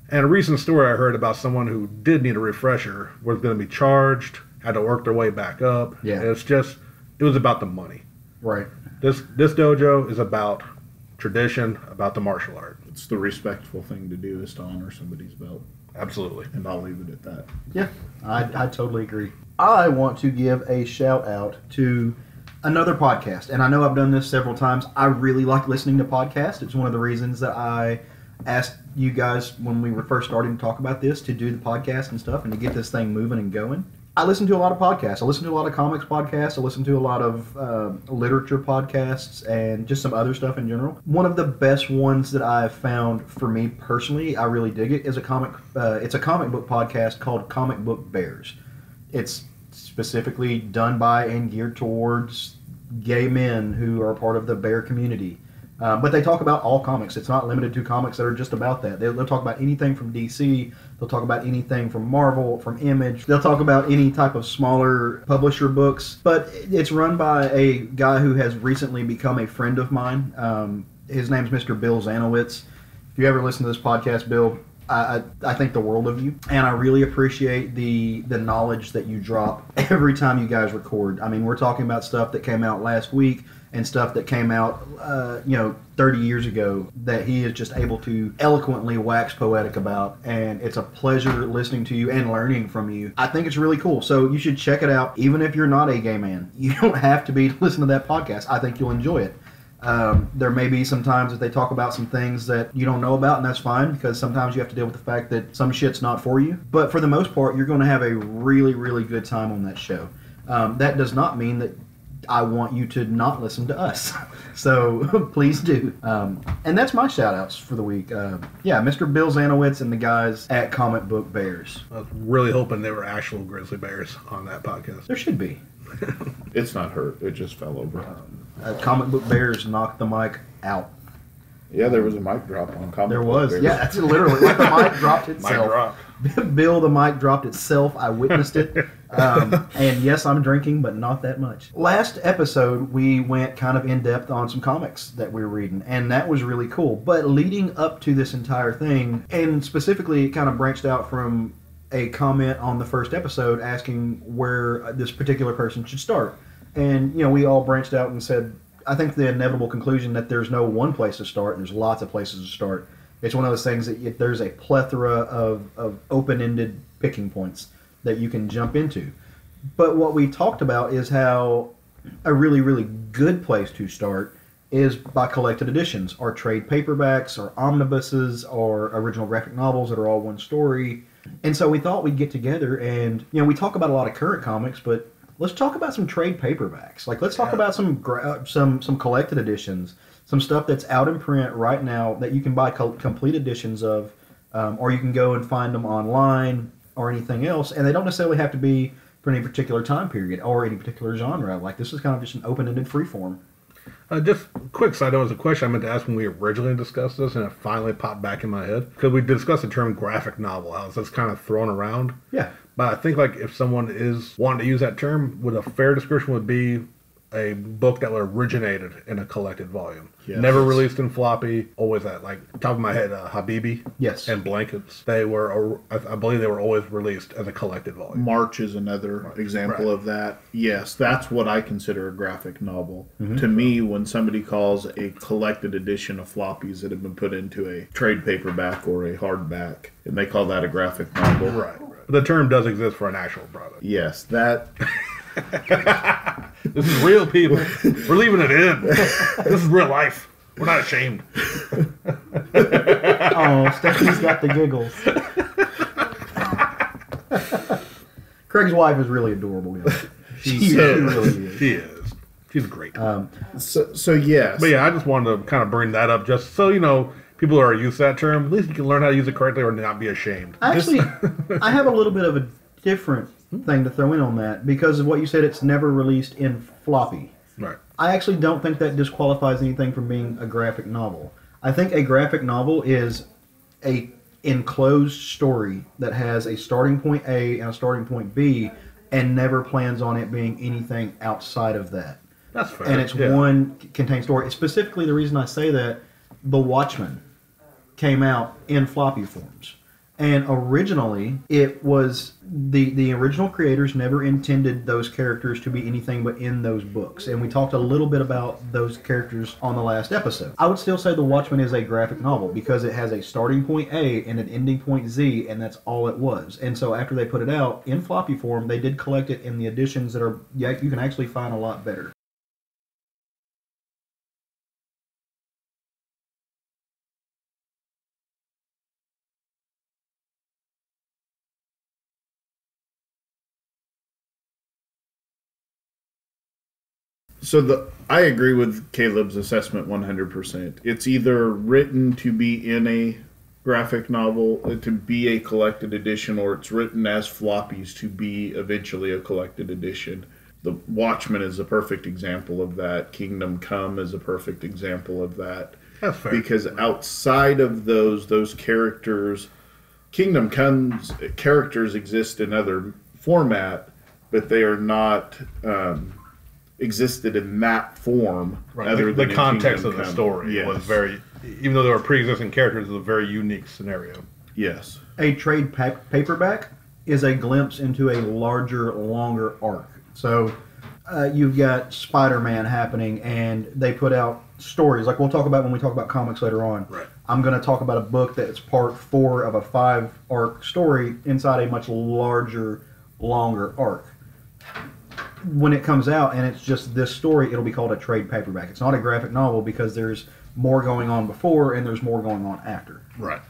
And a recent story I heard about someone who did need a refresher was going to be charged, had to work their way back up. Yeah. And it's just, it was about the money. right. This this dojo is about tradition, about the martial art. It's the respectful thing to do is to honor somebody's belt, Absolutely. and I'll leave it at that. Yeah, I, I totally agree. I want to give a shout out to another podcast, and I know I've done this several times. I really like listening to podcasts. It's one of the reasons that I asked you guys when we were first starting to talk about this to do the podcast and stuff and to get this thing moving and going. I listen to a lot of podcasts. I listen to a lot of comics podcasts. I listen to a lot of uh, literature podcasts and just some other stuff in general. One of the best ones that I've found for me personally, I really dig it, is a comic. Uh, it's a comic book podcast called Comic Book Bears. It's specifically done by and geared towards gay men who are part of the bear community. Uh, but they talk about all comics. It's not limited to comics that are just about that. They'll, they'll talk about anything from DC. They'll talk about anything from Marvel, from Image. They'll talk about any type of smaller publisher books. But it's run by a guy who has recently become a friend of mine. Um, his name's Mr. Bill Zanowitz. If you ever listen to this podcast, Bill, I, I, I think the world of you, and I really appreciate the the knowledge that you drop every time you guys record. I mean, we're talking about stuff that came out last week and stuff that came out, uh, you know, 30 years ago that he is just able to eloquently wax poetic about, and it's a pleasure listening to you and learning from you. I think it's really cool, so you should check it out, even if you're not a gay man. You don't have to be to listen to that podcast. I think you'll enjoy it. Um, there may be some times that they talk about some things that you don't know about, and that's fine because sometimes you have to deal with the fact that some shit's not for you. But for the most part, you're going to have a really, really good time on that show. Um, that does not mean that I want you to not listen to us. So please do. Um, and that's my shout outs for the week. Uh, yeah, Mr. Bill Zanowitz and the guys at Comic Book Bears. I was really hoping there were actual grizzly bears on that podcast. There should be. It's not hurt. It just fell over. Uh, Comic Book Bears knocked the mic out. Yeah, there was a mic drop on comic. There was. Bears. Yeah, that's literally like the mic dropped Mic itself. drop. Bill, the mic dropped itself. I witnessed it. Um, and yes, I'm drinking, but not that much. Last episode, we went kind of in depth on some comics that we were reading, and that was really cool. But leading up to this entire thing, and specifically, it kind of branched out from a comment on the first episode asking where this particular person should start. And, you know, we all branched out and said, I think the inevitable conclusion that there's no one place to start, and there's lots of places to start. It's one of those things that there's a plethora of, of open ended picking points that you can jump into. But what we talked about is how a really, really good place to start is by collected editions, or trade paperbacks, or omnibuses, or original graphic novels that are all one story. And so we thought we'd get together and, you know, we talk about a lot of current comics, but let's talk about some trade paperbacks. Like, let's talk Yeah. about some gra- uh, some some collected editions, some stuff that's out in print right now that you can buy co- complete editions of, um, or you can go and find them online or anything else, and they don't necessarily have to be for any particular time period or any particular genre. Like this is kind of just an open-ended free form. Uh, just quick side note, as a question I meant to ask when we originally discussed this, and it finally popped back in my head because we discussed the term graphic novel, how it's kind of thrown around. Yeah. But I think like if someone is wanting to use that term, would a fair description would be a book that originated in a collected volume, Yes. never released in floppy. Always that like top of my head, uh, Habibi. Yes. And blankets. They were, I I believe, they were always released as a collected volume. March is another example Right. of that. Yes, that's what I consider a graphic novel. Mm-hmm. To me, when somebody calls a collected edition of floppies that have been put into a trade paperback or a hardback, and they call that a graphic novel, Right. Right. The term does exist for an actual product. Yes, that This is real, people. We're leaving it in. This is real life. We're not ashamed. Oh, Stephanie's got the giggles. Craig's wife is really adorable, guys. She, she So- really is. She is. She's great. Um, so, so yes. but yeah, I just wanted to kind of bring that up just so you know people who are used to that term, at least you can learn how to use it correctly or not be ashamed. Actually, I have a little bit of a different thing to throw in on that because of what you said. It's never released in floppy. Right. I actually don't think that disqualifies anything from being a graphic novel. I think a graphic novel is a enclosed story that has a starting point A and a starting point B and never plans on it being anything outside of that. That's fair. And it's Yeah. one contained story. Specifically, the reason I say that, The Watchmen came out in floppy forms. And originally, it was the the original creators never intended those characters to be anything but in those books. And we talked a little bit about those characters on the last episode. I would still say The Watchmen is a graphic novel because it has a starting point A and an ending point Z, and that's all it was. And so after they put it out in floppy form, they did collect it in the editions that are yeah you can actually find a lot better. So the I agree with Caleb's assessment 100%. It's either written to be in a graphic novel, uh, to be a collected edition, or it's written as floppies to be eventually a collected edition. The Watchmen is a perfect example of that. Kingdom Come is a perfect example of that. Fair. Because outside of those, those characters, Kingdom Come's characters exist in other format, but they are not um, existed in that form. Right. Other The, than the context of the Come. story Yes. was very, even though there were pre-existing characters, it was a very unique scenario. yes. a trade pa- paperback is a glimpse into a larger, longer arc. So uh, you've got Spider-Man happening, and they put out stories like we'll talk about when we talk about comics later on. Right. I'm going to talk about a book that's part four of a five arc story inside a much larger, longer arc. When it comes out and it's just this story, it'll be called a trade paperback. It's not a graphic novel because there's more going on before and there's more going on after. Right.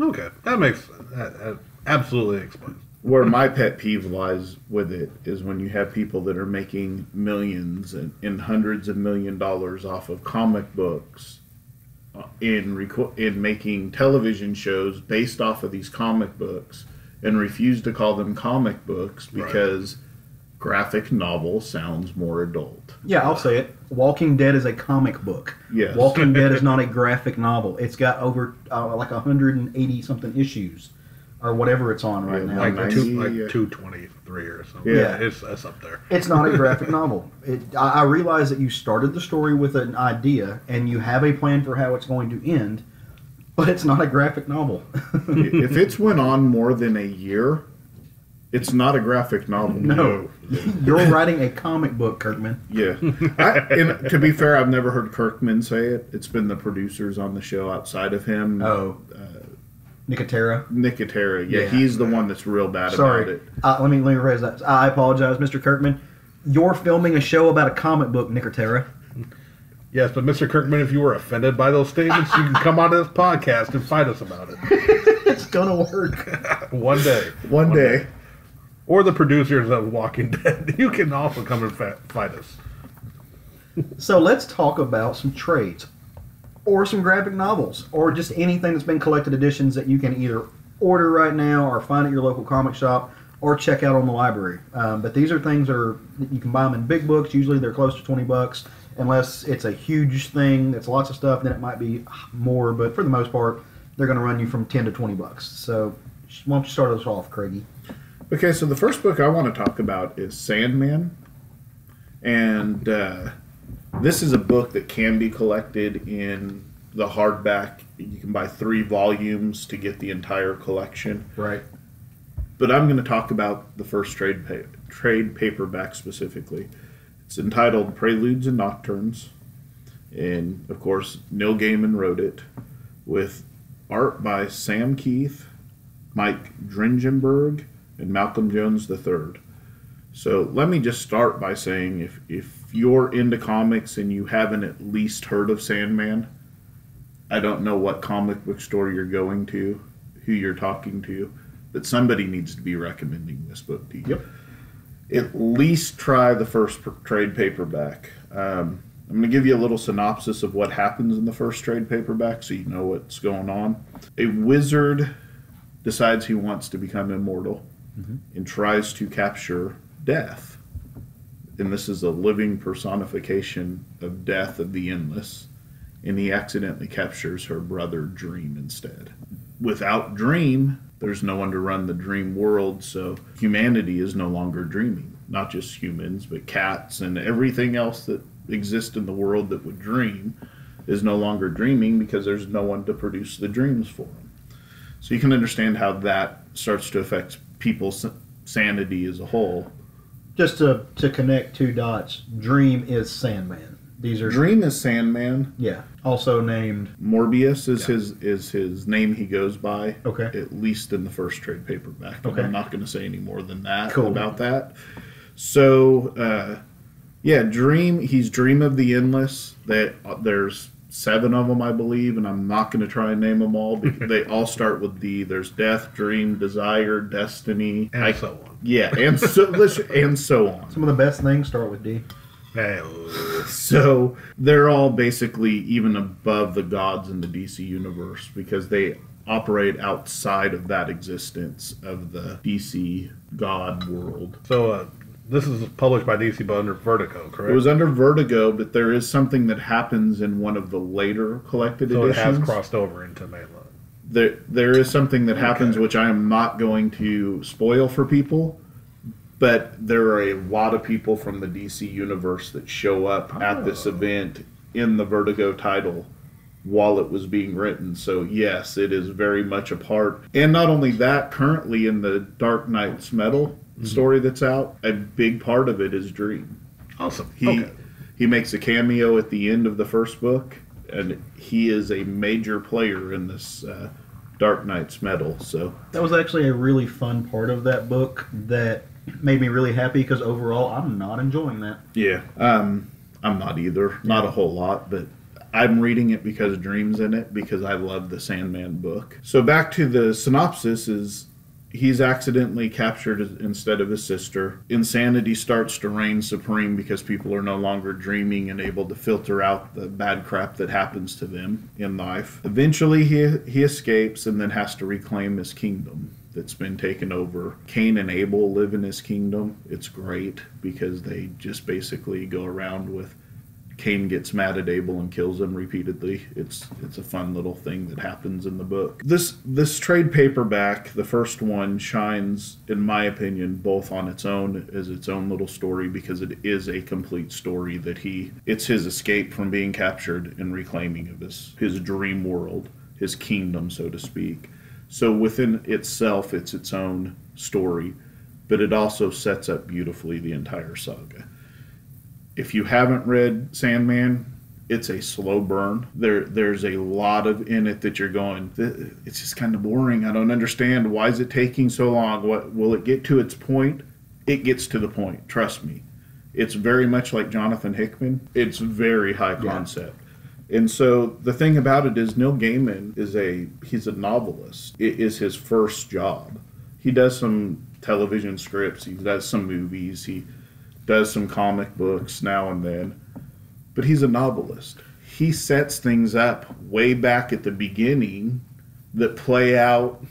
Okay, that makes that, that absolutely explains. Where my pet peeve lies with it is when you have people that are making millions and, and hundreds of million dollars off of comic books uh, in reco- in making television shows based off of these comic books and refuse to call them comic books Right. Because graphic novel sounds more adult. Yeah, I'll say it. Walking Dead is a comic book. Yes. Walking Dead is not a graphic novel. It's got over uh, like 180 something issues or whatever it's on right Yeah, now. Like Nice. two, Yeah. like two twenty three or something. Yeah. it's that's up there. It's not a graphic novel. It, I, I realize that you started the story with an idea and you have a plan for how it's going to end, but it's not a graphic novel. if it's went on more than a year, it's not a graphic novel. no, you're writing a comic book, Kirkman. Yeah. I, and to be fair, I've never heard Kirkman say it. It's been the producers on the show outside of him. Oh, Nicotero. Nicotero. Yeah, Yeah. he's the one that's real bad about Sorry. it. Uh, let me let me raise that. I apologize, Mr. Kirkman. You're filming a show about a comic book, Nicotero. Yes, but Mr. Kirkman, if you were offended by those statements, you can come on this podcast and fight us about it It's gonna work. one day. One day. Or the producers of Walking Dead, you can also come and fight us. So let's talk about some trades, or some graphic novels, or just anything that's been collected editions that you can either order right now, or find at your local comic shop, or check out on the library. Um, but these are things that are you can buy them in big books. Usually they're close to twenty bucks, unless it's a huge thing that's lots of stuff. Then it might be more, but for the most part, they're going to run you from ten to twenty bucks. So why don't you start us off, Craigie? Okay, so the first book I want to talk about is Sandman. And uh, this is a book that can be collected in the hardback. You can buy three volumes to get the entire collection. Right. but I'm going to talk about the first trade pa- trade paperback specifically. It's entitled Preludes and Nocturnes, and of course Neil Gaiman wrote it, with art by Sam Kieth, Mike Dringenberg, and Malcolm Jones III. So let me just start by saying if if you're into comics and you haven't at least heard of Sandman, I don't know what comic book store you're going to, who you're talking to, but somebody needs to be recommending this book to you. Yep. At least try the first trade paperback. Um, I'm going to give you a little synopsis of what happens in the first trade paperback so you know what's going on. A wizard decides he wants to become immortal Mm-hmm. and tries to capture death. And this is a living personification of death of the endless. And he accidentally captures her brother Dream instead. Without Dream, there's no one to run the dream world, so humanity is no longer dreaming. Not just humans, but cats and everything else that exists in the world that would dream is no longer dreaming because there's no one to produce the dreams for them. So you can understand how that starts to affect people's sanity as a whole. Just to to connect two dots, Dream is Sandman. These are Dream is Sandman. yeah, also named Morpheus is his is his name he goes by. Okay. At least in the first trade paperback. Okay. I'm not going to say any more than that Cool. about that. So, uh, yeah, Dream. He's Dream of the Endless. That uh, there's seven of them, I believe, and I'm not going to try and name them all. Because they all start with D. There's Death, Dream, Desire, Destiny, And I- so on. Yeah, and so and so on. some of the best things start with D. Hey, So they're all basically even above the gods in the DC universe because they operate outside of that existence of the DC god world. so uh, this is published by DC, but under Vertigo, correct? It was under Vertigo, but there is something that happens in one of the later collected so it editions. has crossed over into mainline. there there is something that happens which I am not going to spoil for people, but there are a lot of people from the DC universe that show up at this oh. event in the Vertigo title while it was being written. So yes, it is very much a part. And not only that, currently in the Dark Nights Metal story that's out, a big part of it is Dream. Awesome. He okay. he makes a cameo at the end of the first book, and he is a major player in this uh, Dark Nights Metal. So That was actually a really fun part of that book that made me really happy because overall I'm not enjoying that. yeah, um, I'm not either, not a whole lot, but I'm reading it because Dream's in it because I love the Sandman book. So back to the synopsis is. He's accidentally captured instead of his sister. Insanity starts to reign supreme because people are no longer dreaming and able to filter out the bad crap that happens to them in life. Eventually, he, he escapes and then has to reclaim his kingdom that's been taken over. Cain and Abel live in his kingdom. It's great because they just basically go around with Cain gets mad at Abel and kills him repeatedly. It's it's a fun little thing that happens in the book. This this trade paperback, the first one, shines, in my opinion, both on its own as its own little story because it is a complete story that he it's his escape from being captured and reclaiming of his his dream world, his kingdom, so to speak. So within itself, it's its own story, but it also sets up beautifully the entire saga if you haven't read Sandman, it's a slow burn. There, there's a lot of in it that you're going. It's just kind of boring. I don't understand. Why is it taking so long? What will it get to its point? It gets to the point. Trust me. It's very much like Jonathan Hickman. It's very high concept. And so the thing about it is Neil Gaiman is a he's a novelist. It is his first job. He does some television scripts, he does some movies, he does some comic books now and then. But he's a novelist. He sets things up way back at the beginning that play out,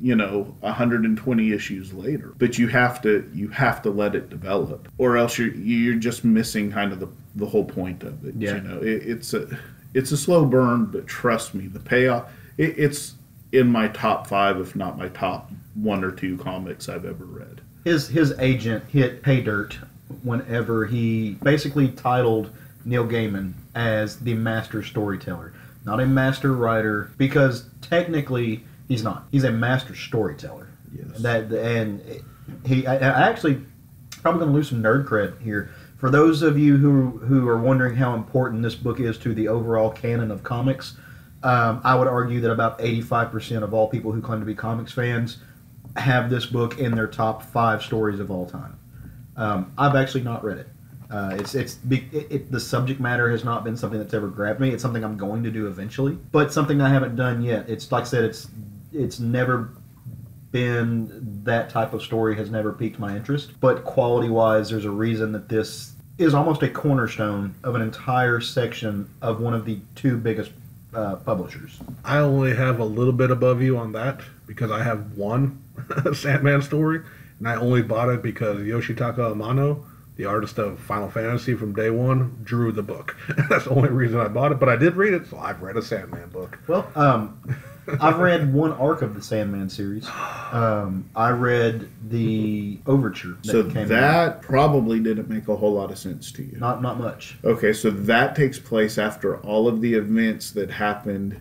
you know, 120 issues later. But you have to you have to let it develop, or else you're you're just missing kind of the the whole point of it. Yeah. You know, it, it's a it's a slow burn, but trust me, the payoff. It, it's in my top five, if not my top one or two comics I've ever read. His his agent hit pay dirt whenever he basically titled Neil Gaiman as the master storyteller, not a master writer, because technically he's not. He's a master storyteller. Yes. That and he I, I actually probably going to lose some nerd cred here. For those of you who who are wondering how important this book is to the overall canon of comics, um, I would argue that about 85% of all people who claim to be comics fans have this book in their top five stories of all time. Um, I've actually not read it. Uh, it's it's it, it, the subject matter has not been something that's ever grabbed me. It's something I'm going to do eventually, but something I haven't done yet. It's like I said, it's it's never been that type of story has never piqued my interest. But quality wise, there's a reason that this is almost a cornerstone of an entire section of one of the two biggest uh, publishers. I only have a little bit above you on that because I have one Sandman story, and I only bought it because Yoshitaka Amano, the artist of Final Fantasy from day one, drew the book. That's the only reason I bought it, but I did read it, so I've read a Sandman book. Well, um, I've read one arc of the Sandman series. Um, I read the overture. That So came out. that probably didn't make a whole lot of sense to you. not not much. Okay, so that takes place after all of the events that happened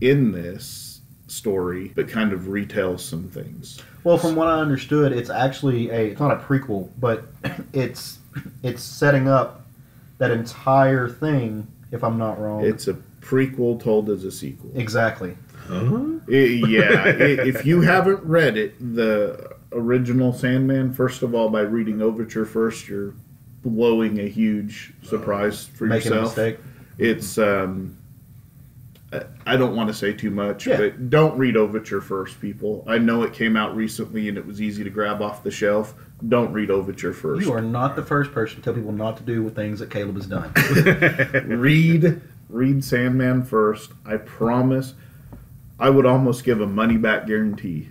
in this story, but kind of retells some things. Well, from what I understood, it's actually a it's not a prequel, but it's it's setting up that entire thing. If I'm not wrong, It's a prequel told as a sequel. exactly. I- yeah, i- if you haven't read it, the original Sandman, first of all, by reading Overture first, you're blowing a huge surprise for Making a yourself. mistake. It's um I- I don't want to say too much, Yeah. but don't read Overture first, people. I know it came out recently and it was easy to grab off the shelf. don't read Overture first. You are not the first person to tell people not to do with things that Caleb has done. read read Sandman first. I promise. I would almost give a money back guarantee.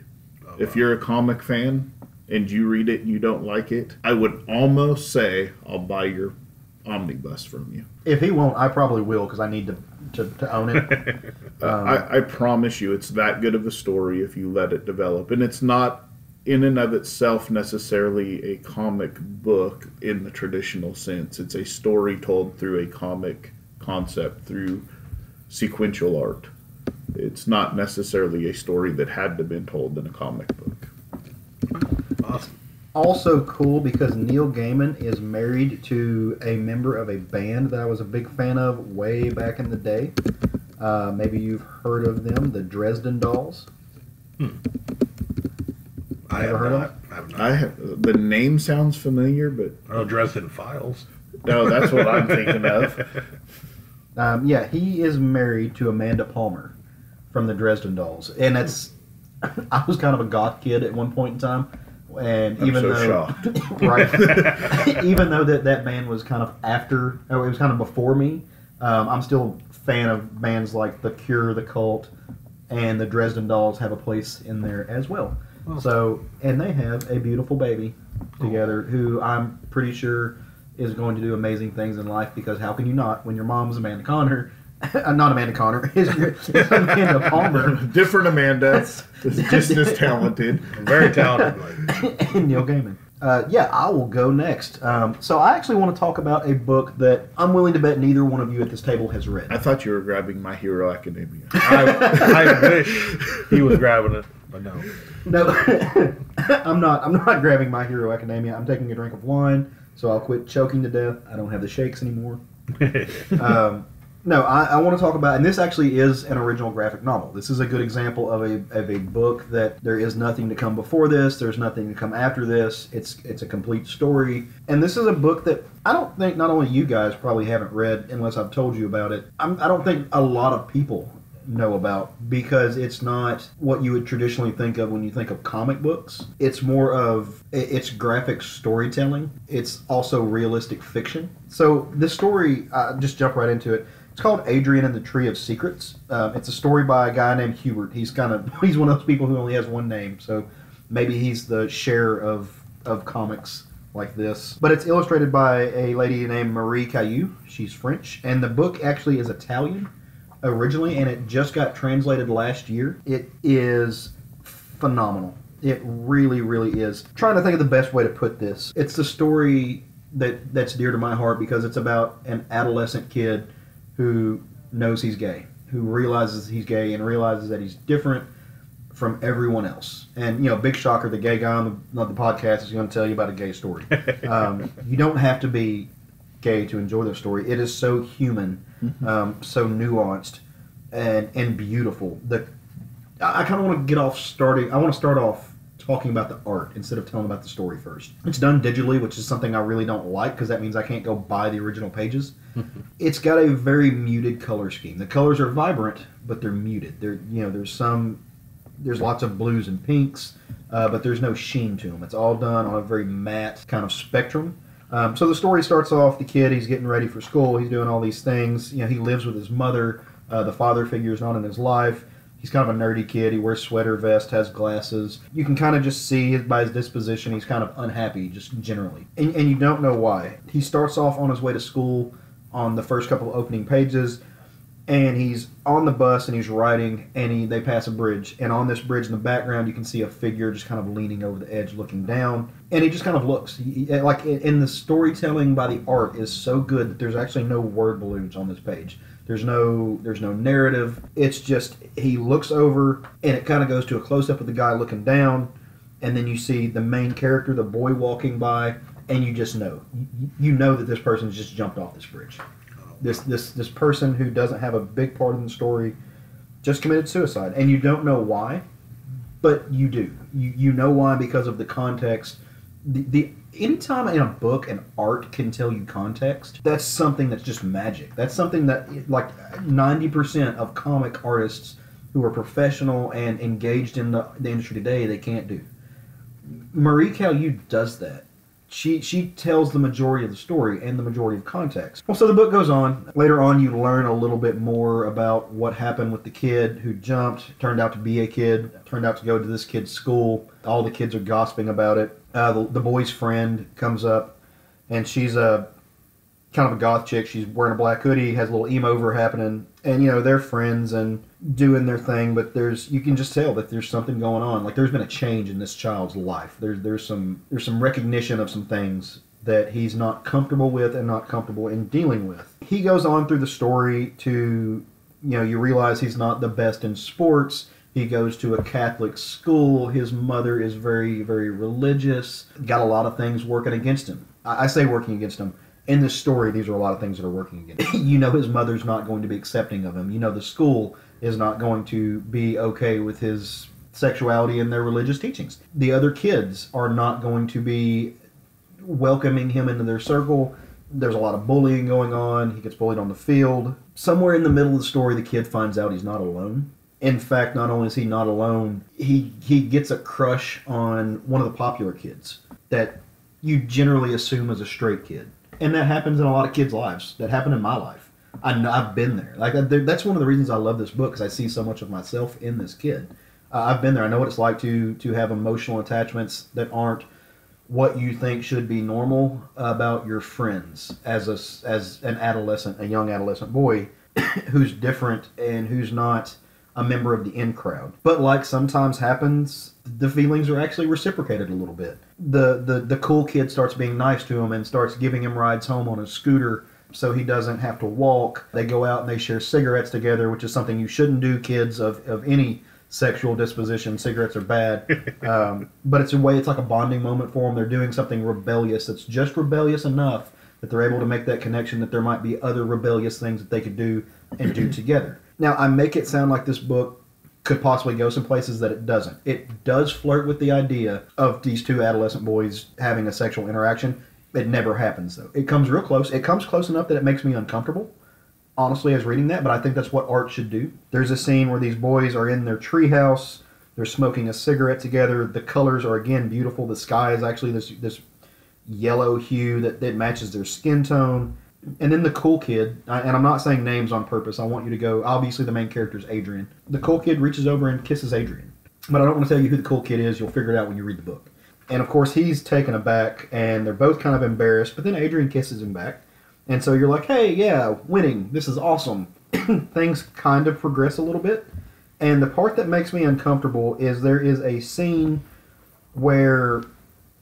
Oh, if you're a comic fan and you read it and you don't like it, I would almost say I'll buy your omnibus from you. if he won't, I probably will because I need to, to, to own it. Uh, I, I promise you, it's that good of a story if you let it develop, and it's not in and of itself necessarily a comic book in the traditional sense. It's a story told through a comic concept through sequential art. It's not necessarily a story that had to been told in a comic book. Awesome. Also cool because Neil Gaiman is married to a member of a band that I was a big fan of way back in the day. Uh, maybe you've heard of them, the Dresden Dolls. I Ever have heard of not. I have not. I have, the name sounds familiar, but I know Dresden Files. no, that's what I'm thinking of. Um, yeah, he is married to Amanda Palmer from the Dresden Dolls, and that's. I was kind of a goth kid at one point in time, and I'm even so though shocked. right, even though that that band was kind of after, or it was kind of before me, um, I'm still a fan of bands like The Cure, The Cult, and the Dresden Dolls have a place in there as well. So, and they have a beautiful baby together, who I'm pretty sure is going to do amazing things in life. Because how can you not when your mom's Amanda Conner, uh, not Amanda Conner, is your is Amanda Palmer Different Amanda, just as talented. Very talented. Like, and Neil Gaiman. Uh, yeah, I will go next. Um, so I actually want to talk about a book that I'm willing to bet neither one of you at this table has read. I thought you were grabbing My Hero Academia. I, I wish he was grabbing it, but no. No, I'm not. I'm not grabbing My Hero Academia. I'm taking a drink of wine, so I'll quit choking to death. I don't have the shakes anymore. um, no, I, I want to talk about, and this actually is an original graphic novel. This is a good example of a, of a book that there is nothing to come before this. There's nothing to come after this. It's it's a complete story, and this is a book that I don't think not only you guys probably haven't read unless I've told you about it. I'm, I don't think a lot of people know about because it's not what you would traditionally think of when you think of comic books. It's more of it's graphic storytelling. It's also realistic fiction. So this story, uh, just jump right into it. It's called Adrian and the Tree of Secrets. Um, it's a story by a guy named Hubert. He's kind of he's one of those people who only has one name, so maybe he's the Cher of of comics like this. But it's illustrated by a lady named Marie Caillou. She's French, and the book actually is Italian originally, and it just got translated last year. It is phenomenal. It really, really is. trying to think of the best way to put this. It's the story that that's dear to my heart because it's about an adolescent kid who knows he's gay, who realizes he's gay and realizes that he's different from everyone else. And you know, big shocker, the gay guy on the, on the podcast is going to tell you about a gay story. um, you don't have to be gay to enjoy the story. It is so human, um, so nuanced, and and beautiful. The I kind of want to get off starting. I want to start off talking about the art instead of telling about the story first. It's done digitally, which is something I really don't like because that means I can't go buy the original pages. it's got a very muted color scheme. The colors are vibrant, but they're muted. There, you know, there's some, there's lots of blues and pinks, uh, but there's no sheen to them. It's all done on a very matte kind of spectrum. Um, so the story starts off the kid, he's getting ready for school, he's doing all these things. You know, he lives with his mother. Uh, the father figure is not in his life. He's kind of a nerdy kid. He wears sweater vest, has glasses. You can kind of just see by his disposition, he's kind of unhappy, just generally. And, and you don't know why. He starts off on his way to school on the first couple of opening pages, and he's on the bus and he's riding, and he, they pass a bridge. And on this bridge in the background, you can see a figure just kind of leaning over the edge, looking down. And he just kind of looks. He- like, in the storytelling by the art is so good that there's actually no word balloons on this page. There's no there's no narrative. It's just he looks over and it kind of goes to a close up of the guy looking down, and then you see the main character, the boy walking by, and you just know you, know that this person's just jumped off this bridge. This this this person who doesn't have a big part in the story just committed suicide, and you don't know why, but you do. You you know why because of the context. The, the anytime in a book and art can tell you context, that's something that's just magic. That's something that like ninety percent of comic artists who are professional and engaged in the, the industry today they can't do. Marie Caillou does that. She she tells the majority of the story and the majority of context. Well, so the book goes on. Later on, you learn a little bit more about what happened with the kid who jumped. Turned out to be a kid. Turned out to go to this kid's school. All the kids are gossiping about it. Uh, the, the boy's friend comes up, and she's a kind of a goth chick. She's wearing a black hoodie, has a little emo over happening, and you know they're friends and doing their thing. But there's you can just tell that there's something going on. Like there's been a change in this child's life. There's there's some there's some recognition of some things that he's not comfortable with and not comfortable in dealing with. He goes on through the story to you know you realize he's not the best in sports. He goes to a Catholic school. His mother is very, very religious. Got a lot of things working against him. I say working against him in this story, these are a lot of things that are working against. him. you know, his mother's not going to be accepting of him. You know, the school is not going to be okay with his sexuality and their religious teachings. The other kids are not going to be welcoming him into their circle. There's a lot of bullying going on. He gets bullied on the field. Somewhere in the middle of the story, the kid finds out he's not alone. In fact, not only is he not alone, he he gets a crush on one of the popular kids that you generally assume is a straight kid, and that happens in a lot of kids' lives. That happened in my life. I I've been there. Like that's one of the reasons I love this book because I see so much of myself in this kid. Uh, I've been there. I know what it's like to to have emotional attachments that aren't what you think should be normal about your friends as a as an adolescent, a young adolescent boy who's different and who's not a member of the in crowd. But like sometimes happens, the feelings are actually reciprocated a little bit. The the the cool kid starts being nice to him and starts giving him rides home on a scooter so he doesn't have to walk. They go out and they share cigarettes together, which is something you shouldn't do, kids of, of any sexual disposition. Cigarettes are bad. Um, but it's a way, it's like a bonding moment for them. They're doing something rebellious that's just rebellious enough that they're able to make that connection that there might be other rebellious things that they could do and do together. Now, I make it sound like this book could possibly go some places that it doesn't. It does flirt with the idea of these two adolescent boys having a sexual interaction. It never happens though. It comes real close. It comes close enough that it makes me uncomfortable. Honestly, as reading that, but I think that's what art should do. There's a scene where these boys are in their treehouse. They're smoking a cigarette together. The colors are again beautiful. The sky is actually this this yellow hue that, that matches their skin tone. And then the cool kid, and I'm not saying names on purpose. I want you to go. Obviously, the main character is Adrian. The cool kid reaches over and kisses Adrian. But I don't want to tell you who the cool kid is. You'll figure it out when you read the book. And of course, he's taken aback, and they're both kind of embarrassed. But then Adrian kisses him back, and so you're like, "Hey, yeah, winning. This is awesome." Things kind of progress a little bit, and the part that makes me uncomfortable is there is a scene where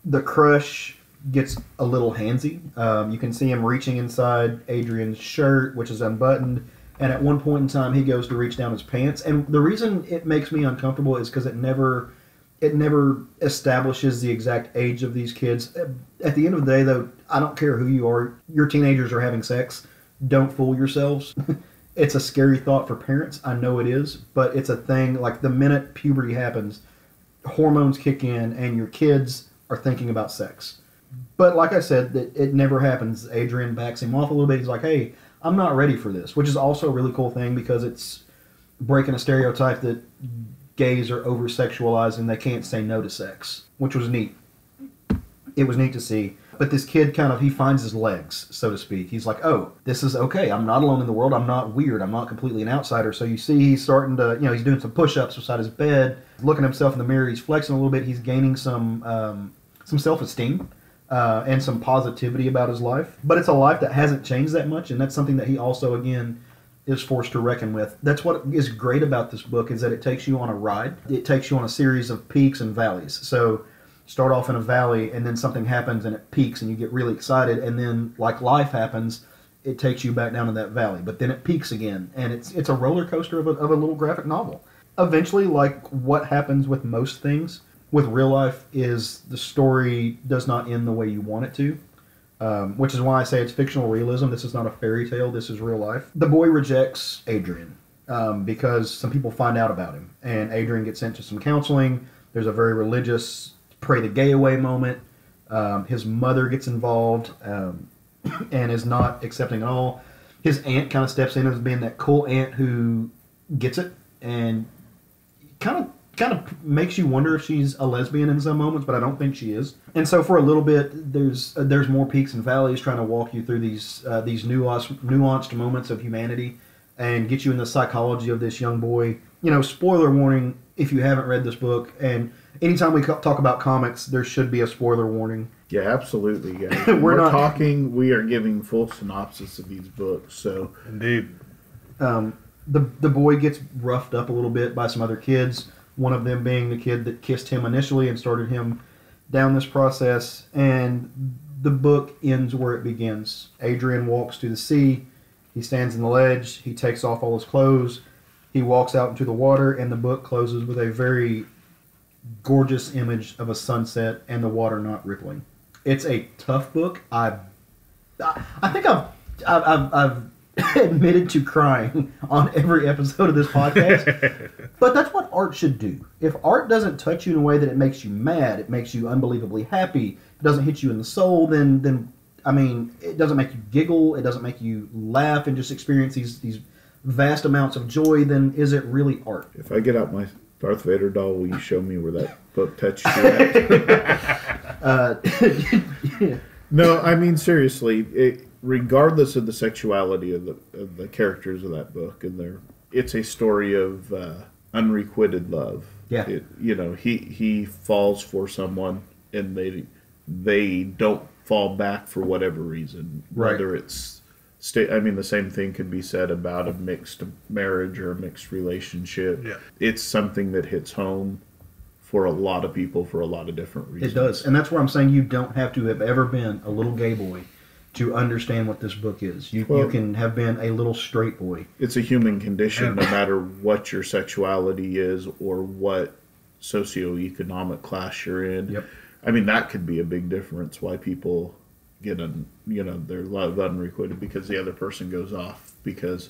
the crush gets a little handsy. Um, you can see him reaching inside Adrian's shirt, which is unbuttoned, and at one point in time, he goes to reach down his pants. And the reason it makes me uncomfortable is because it never, it never establishes the exact age of these kids. At the end of the day, though, I don't care who you are. Your teenagers are having sex. Don't fool yourselves. it's a scary thought for parents. I know it is, but it's a thing. Like the minute puberty happens, hormones kick in, and your kids are thinking about sex. But like I said, it, it never happens. Adrian backs him off a little bit. He's like, "Hey, I'm not ready for this," which is also a really cool thing because it's breaking a stereotype that gays are over sexualized and they can't say no to sex, which was neat. It was neat to see. But this kid kind of he finds his legs, so to speak. He's like, "Oh, this is okay. I'm not alone in the world. I'm not weird. I'm not completely an outsider." So you see, he's starting to, you know, he's doing some push-ups beside his bed, looking at himself in the mirror. He's flexing a little bit. He's gaining some um, some self-esteem uh, and some positivity about his life. But it's a life that hasn't changed that much, and that's something that he also, again, is forced to reckon with. That's what is great about this book is that it takes you on a ride. It takes you on a series of peaks and valleys. So start off in a valley, and then something happens and it peaks, and you get really excited, and then like life happens. It takes you back down to that valley, but then it peaks again, and it's it's a roller coaster of a, of a little graphic novel. Eventually, like what happens with most things, with real life is the story does not end the way you want it to, um, which is why I say it's fictional realism. This is not a fairy tale. This is real life. The boy rejects Adrian um, because some people find out about him, and Adrian gets sent to some counseling. There's a very religious pray the gay away moment. Um, his mother gets involved um, and is not accepting at all. His aunt kind of steps in as being that cool aunt who gets it and kind of kind of makes you wonder if she's a lesbian in some moments, but I don't think she is. And so for a little bit, there's uh, there's more peaks and valleys trying to walk you through these uh, these nuanced nuanced moments of humanity and get you in the psychology of this young boy. You know, spoiler warning if you haven't read this book. And anytime we co- talk about comics, there should be a spoiler warning. Yeah, absolutely, guys. We're We're, not- talking. We are giving full synopsis of these books. So Indeed. um, the the boy gets roughed up a little bit by some other kids. One of them being the kid that kissed him initially and started him down this process. And the book ends where it begins. Adrian walks to the sea. He stands in the ledge. He takes off all his clothes. He walks out into the water, and the book closes with a very gorgeous image of a sunset and the water not rippling. It's a tough book. I, I I think I've I've, I've, I've admitted to crying on every episode of this podcast. but that's what art should do. If art doesn't touch you in a way that it makes you mad, it makes you unbelievably happy, it doesn't hit you in the soul, then then I mean, it doesn't make you giggle, it doesn't make you laugh and just experience these these vast amounts of joy, then is it really art? if I get out my Darth Vader doll, will you show me where that book touched you? At? Uh, no, I mean seriously. It, regardless of the sexuality of the of the characters of that book, and their it's a story of uh, unrequited love. Yeah. It, you know, he he falls for someone, and they they don't fall back for whatever reason. Right. Whether it's state, I mean, the same thing could be said about a mixed marriage or a mixed relationship. Yeah. It's something that hits home for a lot of people for a lot of different reasons. It does, and that's where I'm saying you don't have to have ever been a little gay boy to understand what this book is. You, you can have been a little straight boy. it's a human condition no matter what your sexuality is or what socioeconomic class you're in Yep. i mean that could be a big difference why people get un, you know their love unrequited because the other person goes off because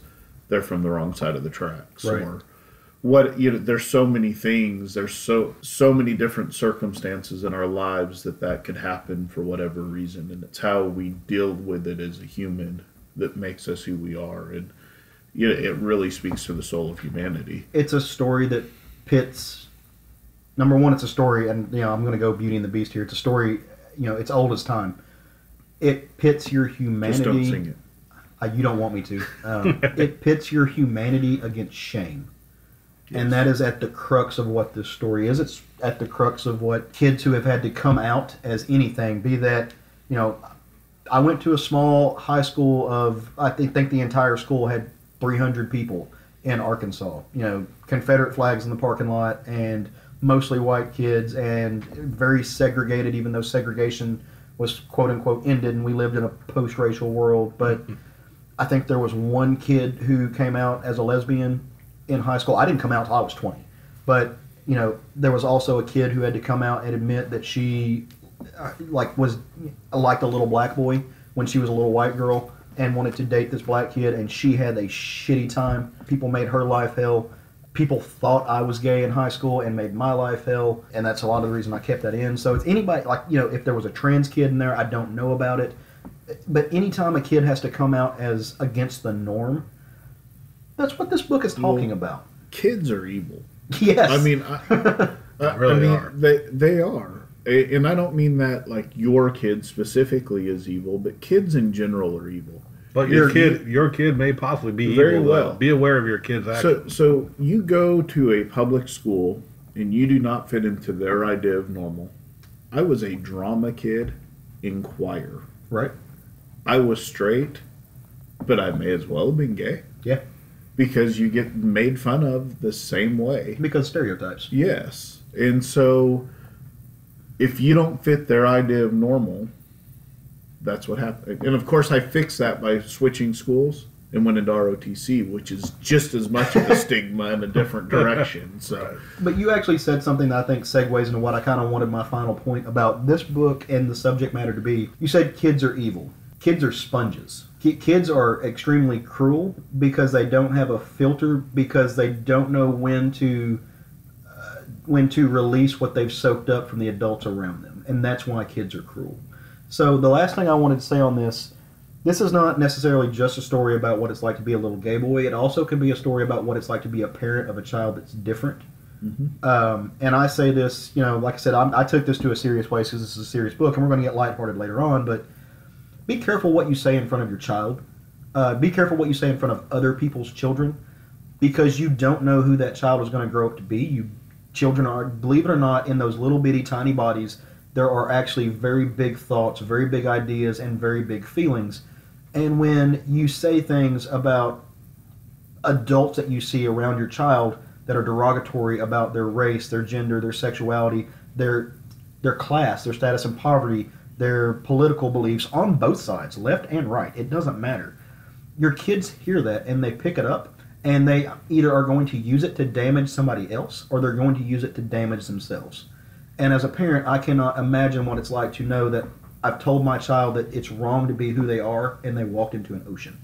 they're from the wrong side of the tracks Right. or what you know there's so many things there's so so many different circumstances in our lives that that could happen for whatever reason and it's how we deal with it as a human that makes us who we are and you know, it really speaks to the soul of humanity It's a story that pits. Number one, it's a story, and you know I'm going to go Beauty and the Beast here. It's a story, you know, it's old as time. It pits your humanity. just don't sing it Uh, you don't want me to. Um, it pits your humanity against shame. And that is at the crux of what this story is. It's at the crux of what kids who have had to come out as anything, be that, you know, I went to a small high school of, I think, think the entire school had 300 people in Arkansas. You know, Confederate flags in the parking lot and mostly white kids and very segregated, even though segregation was quote unquote ended and we lived in a post racial world. But I think there was one kid who came out as a lesbian in high school. I didn't come out until I was 20. But, you know, there was also a kid who had to come out and admit that she, uh, like, was liked a little black boy when she was a little white girl and wanted to date this black kid, and she had a shitty time. People made her life hell. People thought I was gay in high school and made my life hell, and that's a lot of the reason I kept that in. So it's anybody like you know, if there was a trans kid in there, I don't know about it. But anytime a kid has to come out as against the norm, that's what this book is talking Well, about. kids are evil Yes, I mean, I, I, really I mean, are. They they are, and I don't mean that like your kid specifically is evil, but kids in general are evil. But your If kid, your kid may possibly be Very evil. though. well. Be aware of your kid's actions. So so you go to a public school and you do not fit into their idea of normal. I was a drama kid in choir. right? I was straight, but I may as well have been gay Yeah, because you get made fun of the same way. because stereotypes. Yes. And so if you don't fit their idea of normal, that's what happened. And of course, I fixed that by switching schools and went into ROTC, which is just as much of a stigma in a different direction. So, But you actually said something that I think segues into what I kind of wanted my final point about this book and the subject matter to be. You said kids are evil. Kids are sponges. Ki- Kids are extremely cruel because they don't have a filter because they don't know when to uh, when to release what they've soaked up from the adults around them, and that's why kids are cruel. So the last thing I wanted to say on this this is not necessarily just a story about what it's like to be a little gay boy. It also can be a story about what it's like to be a parent of a child that's different Um, and I say this, you know, like I said, I'm, I took this to a serious place because this is a serious book, and we're going to get lighthearted later on. But be careful what you say in front of your child. Uh, be careful what you say in front of other people's children, because you don't know who that child is going to grow up to be. You children are, believe it or not, in those little bitty tiny bodies, there are actually very big thoughts, very big ideas, and very big feelings. And when you say things about adults that you see around your child that are derogatory about their race, their gender, their sexuality, their their class, their status in poverty, their political beliefs on both sides, left and right. It doesn't matter. Your kids hear that and they pick it up and they either are going to use it to damage somebody else or they're going to use it to damage themselves. And as a parent, I cannot imagine what it's like to know that I've told my child that it's wrong to be who they are and they walked into an ocean.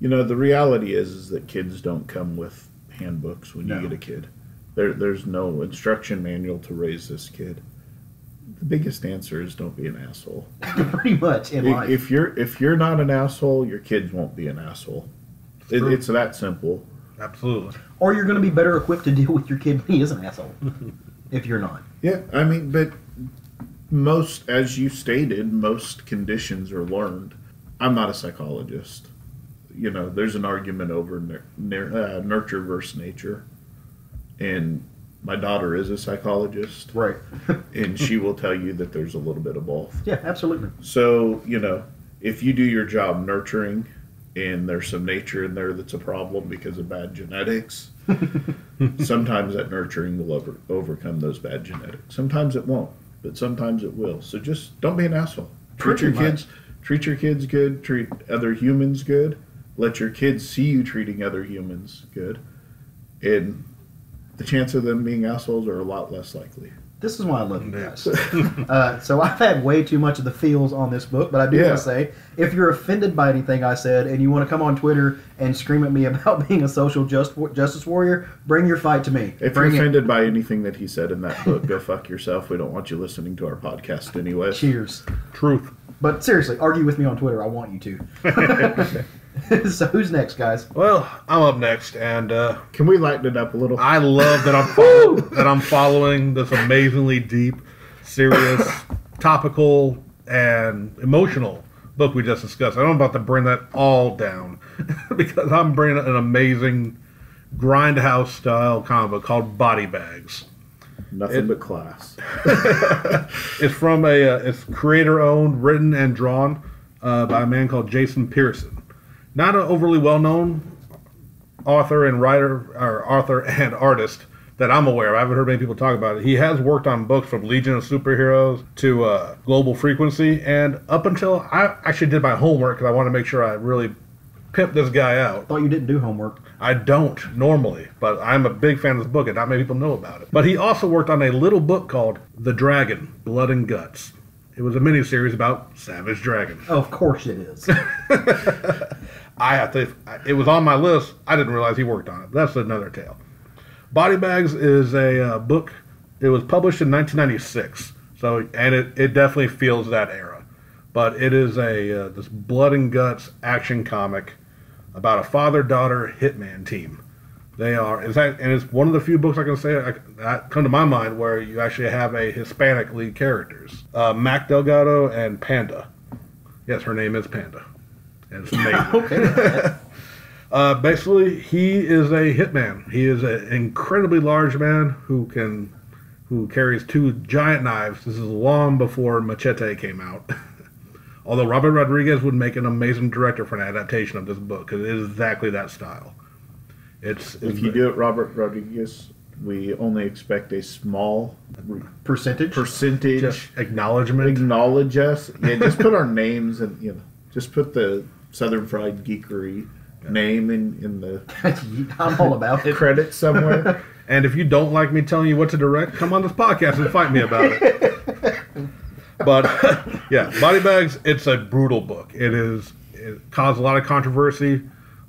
You know, the reality is is that kids don't come with handbooks when you get a kid. There, there's no instruction manual to raise this kid. The biggest answer is don't be an asshole. Pretty much in If- life. If you're if you're not an asshole, your kids won't be an asshole. It, it's that simple. Absolutely. or you're going to be better equipped to deal with your kid when he is an asshole. if you're not. Yeah, I mean, but most, as you stated, most conditions are learned. I'm not a psychologist. You know, there's an argument over nur- nur- uh, nurture versus nature, and my daughter is a psychologist, Right. and she will tell you that there's a little bit of both. yeah, absolutely. So, you know, if you do your job nurturing and there's some nature in there that's a problem because of bad genetics, sometimes that nurturing will over, overcome those bad genetics. Sometimes it won't, but sometimes it will. So just don't be an asshole. Treat Pretty your much. kids treat your kids good, treat other humans good. Let your kids see you treating other humans good. And the chance of them being assholes are a lot less likely. This is why I love you Yeah. guys. uh, so I've had way too much of the feels on this book, but I do Yeah. want to say, if you're offended by anything I said and you want to come on Twitter and scream at me about being a social just, justice warrior, bring your fight to me. If bring you're it. offended by anything that he said in that book, go fuck yourself. We don't want you listening to our podcast anyway. Cheers. Truth. But seriously, argue with me on Twitter. I want you to. so who's next, guys? Well, I'm up next, and uh, Can we lighten it up a little? I love that I'm follow- that I'm following this amazingly deep, serious, topical, and emotional book we just discussed. I'm about to bring that all down because I'm bringing an amazing grindhouse style comic book called Body Bags. Nothing it- but class. It's from a uh, it's creator owned, written and drawn uh, by a man called Jason Pearson. Not an overly well known author and writer or author and artist that I'm aware of. I haven't heard many people talk about it. He has worked on books from Legion of Superheroes to uh, Global Frequency, and up until I actually did my homework because I want to make sure I really pimp this guy out. Thought you didn't do homework. I don't normally, but I'm a big fan of this book, and not many people know about it. But he also worked on a little book called The Dragon: Blood and Guts. It was a miniseries about Savage Dragon. Oh, of course it is. I have to. It was on my list. I didn't realize he worked on it. That's another tale. Body Bags is a uh, book. It was published in 1996. So, and it, it definitely feels that era. But it is a uh, this blood and guts action comic about a father-daughter hitman team. They are, in fact, and it's one of the few books I can say I, that come to my mind where you actually have a Hispanic lead characters, uh, Mac Delgado and Panda. Yes, her name is Panda. And it's amazing. okay. Uh, basically, he is a hitman. He is an incredibly large man who can, who carries two giant knives. This is long before Machete came out. Although Robert Rodriguez would make an amazing director for an adaptation of this book because it is exactly that style. It's, If you do it, Robert Rodriguez, we only expect a small Percentage? percentage just acknowledgement. acknowledge us. Yeah, just put our names and you know, just put the Southern Fried Geekery name in in the I'm all about it. credits somewhere. And if you don't like me telling you what to direct, come on this podcast and fight me about it. but yeah, Body Bags, it's a brutal book. It is it caused a lot of controversy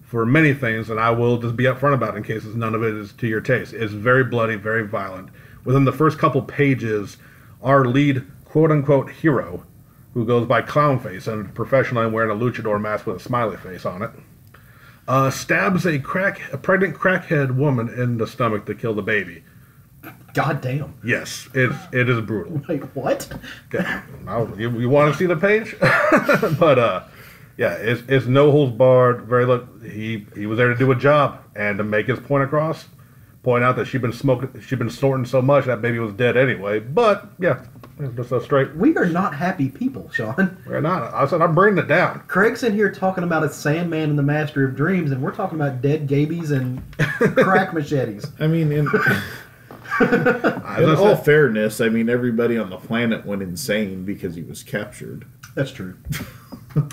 for many things, and I will just be upfront about it in case none of it is to your taste. It's very bloody, very violent. Within the first couple pages, our lead quote unquote hero, who goes by Clownface and professionally wearing a luchador mask with a smiley face on it, uh, stabs a crack a pregnant crackhead woman in the stomach to kill the baby. God damn. Yes, it's it is brutal. Wait, what? You, you want to see the page? but uh, yeah, it's it's no holds barred. Very look, he he was there to do a job and to make his point across. Point out that she'd been smoking, she'd been snorting so much that baby was dead anyway. But yeah, just a straight. We are not happy people, Sean. We're not. I said I'm bringing it down. Craig's in here talking about a Sandman and the Master of Dreams, and we're talking about dead gabies and crack machetes. I mean, in, in all said, fairness, I mean everybody on the planet went insane because he was captured. That's true.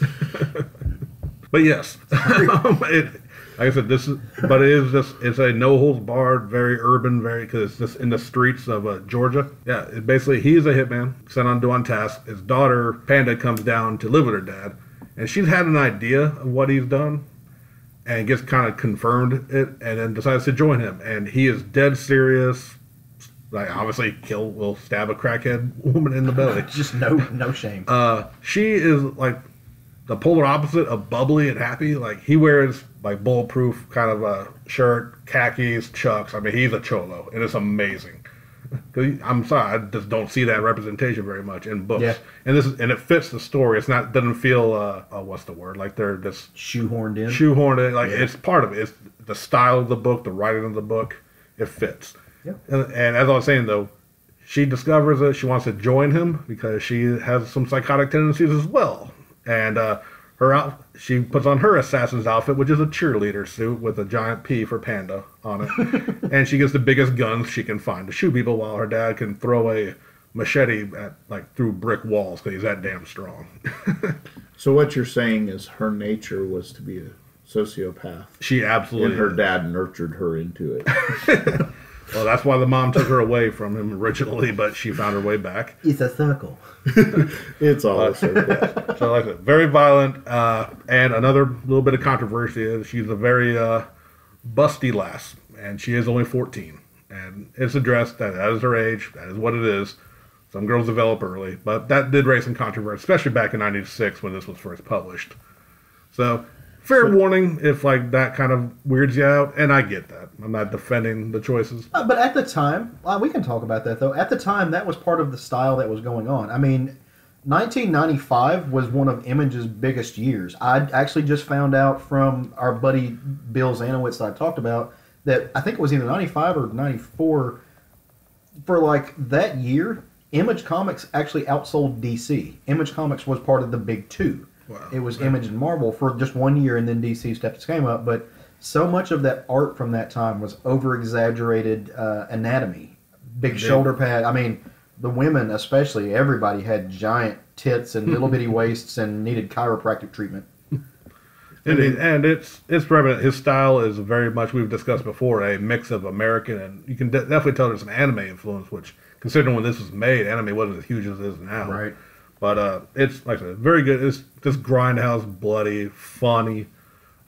But yes, um, it, like I said, this is, but it is just it's a no holds barred, very urban, very because it's just in the streets of uh, Georgia. Yeah, it basically he's a hitman sent on to on task. His daughter Panda comes down to live with her dad, and she's had an idea of what he's done, and gets kind of confirmed it, and then decides to join him. And he is dead serious. Like obviously, kill will stab a crackhead woman in the belly. Just no, no shame. Uh, she is like the polar opposite of bubbly and happy. Like he wears like bulletproof kind of a shirt, khakis, chucks. I mean, he's a cholo, and it's amazing. I'm sorry, I just don't see that representation very much in books. Yeah. And this is, and it fits the story. It's not doesn't feel uh, oh, what's the word? Like they're just Shoehorned in. shoehorned in. Like Yeah. it's part of it. It's the style of the book, the writing of the book. It fits. Yeah. And, and as I was saying though, she discovers that she wants to join him because she has some psychotic tendencies as well. And uh, her out, she puts on her assassin's outfit, which is a cheerleader suit with a giant P for panda on it, and she gets the biggest guns she can find to shoot people, while her dad can throw a machete at like through brick walls because he's that damn strong. So what you're saying is her nature was to be a sociopath, She absolutely and her is. dad nurtured her into it. Well, that's why the mom took her away from him originally, but she found her way back. It's a circle. It's all a circle. So, like I said, very violent. Uh, and another little bit of controversy is she's a very uh, busty lass, and she is only 14. And it's addressed that that is her age, that is what it is. Some girls develop early, but that did raise some controversy, especially back in '96 when this was first published. So, fair warning if like that kind of weirds you out, and I get that. I'm not defending the choices. Uh, but at the time, uh, we can talk about that though. At the time, that was part of the style that was going on. I mean, 1995 was one of Image's biggest years. I actually just found out from our buddy Bill Zanowitz that I talked about that I think it was either 95 or 94. For like that year, Image Comics actually outsold DC. Image Comics was part of the big two. Wow. It was Image and Marvel for just one year, and then DC stepped its game up. But so much of that art from that time was over exaggerated uh, anatomy, big Indeed. shoulder pad. I mean, the women, especially, everybody had giant tits and little bitty waists and needed chiropractic treatment. And it's it's prevalent. His style is very much we've discussed before a mix of American and you can de- definitely tell there's an anime influence. Which, considering when this was made, anime wasn't as huge as it is now. Right. But uh, it's like I said, very good. It's just grindhouse, bloody, funny.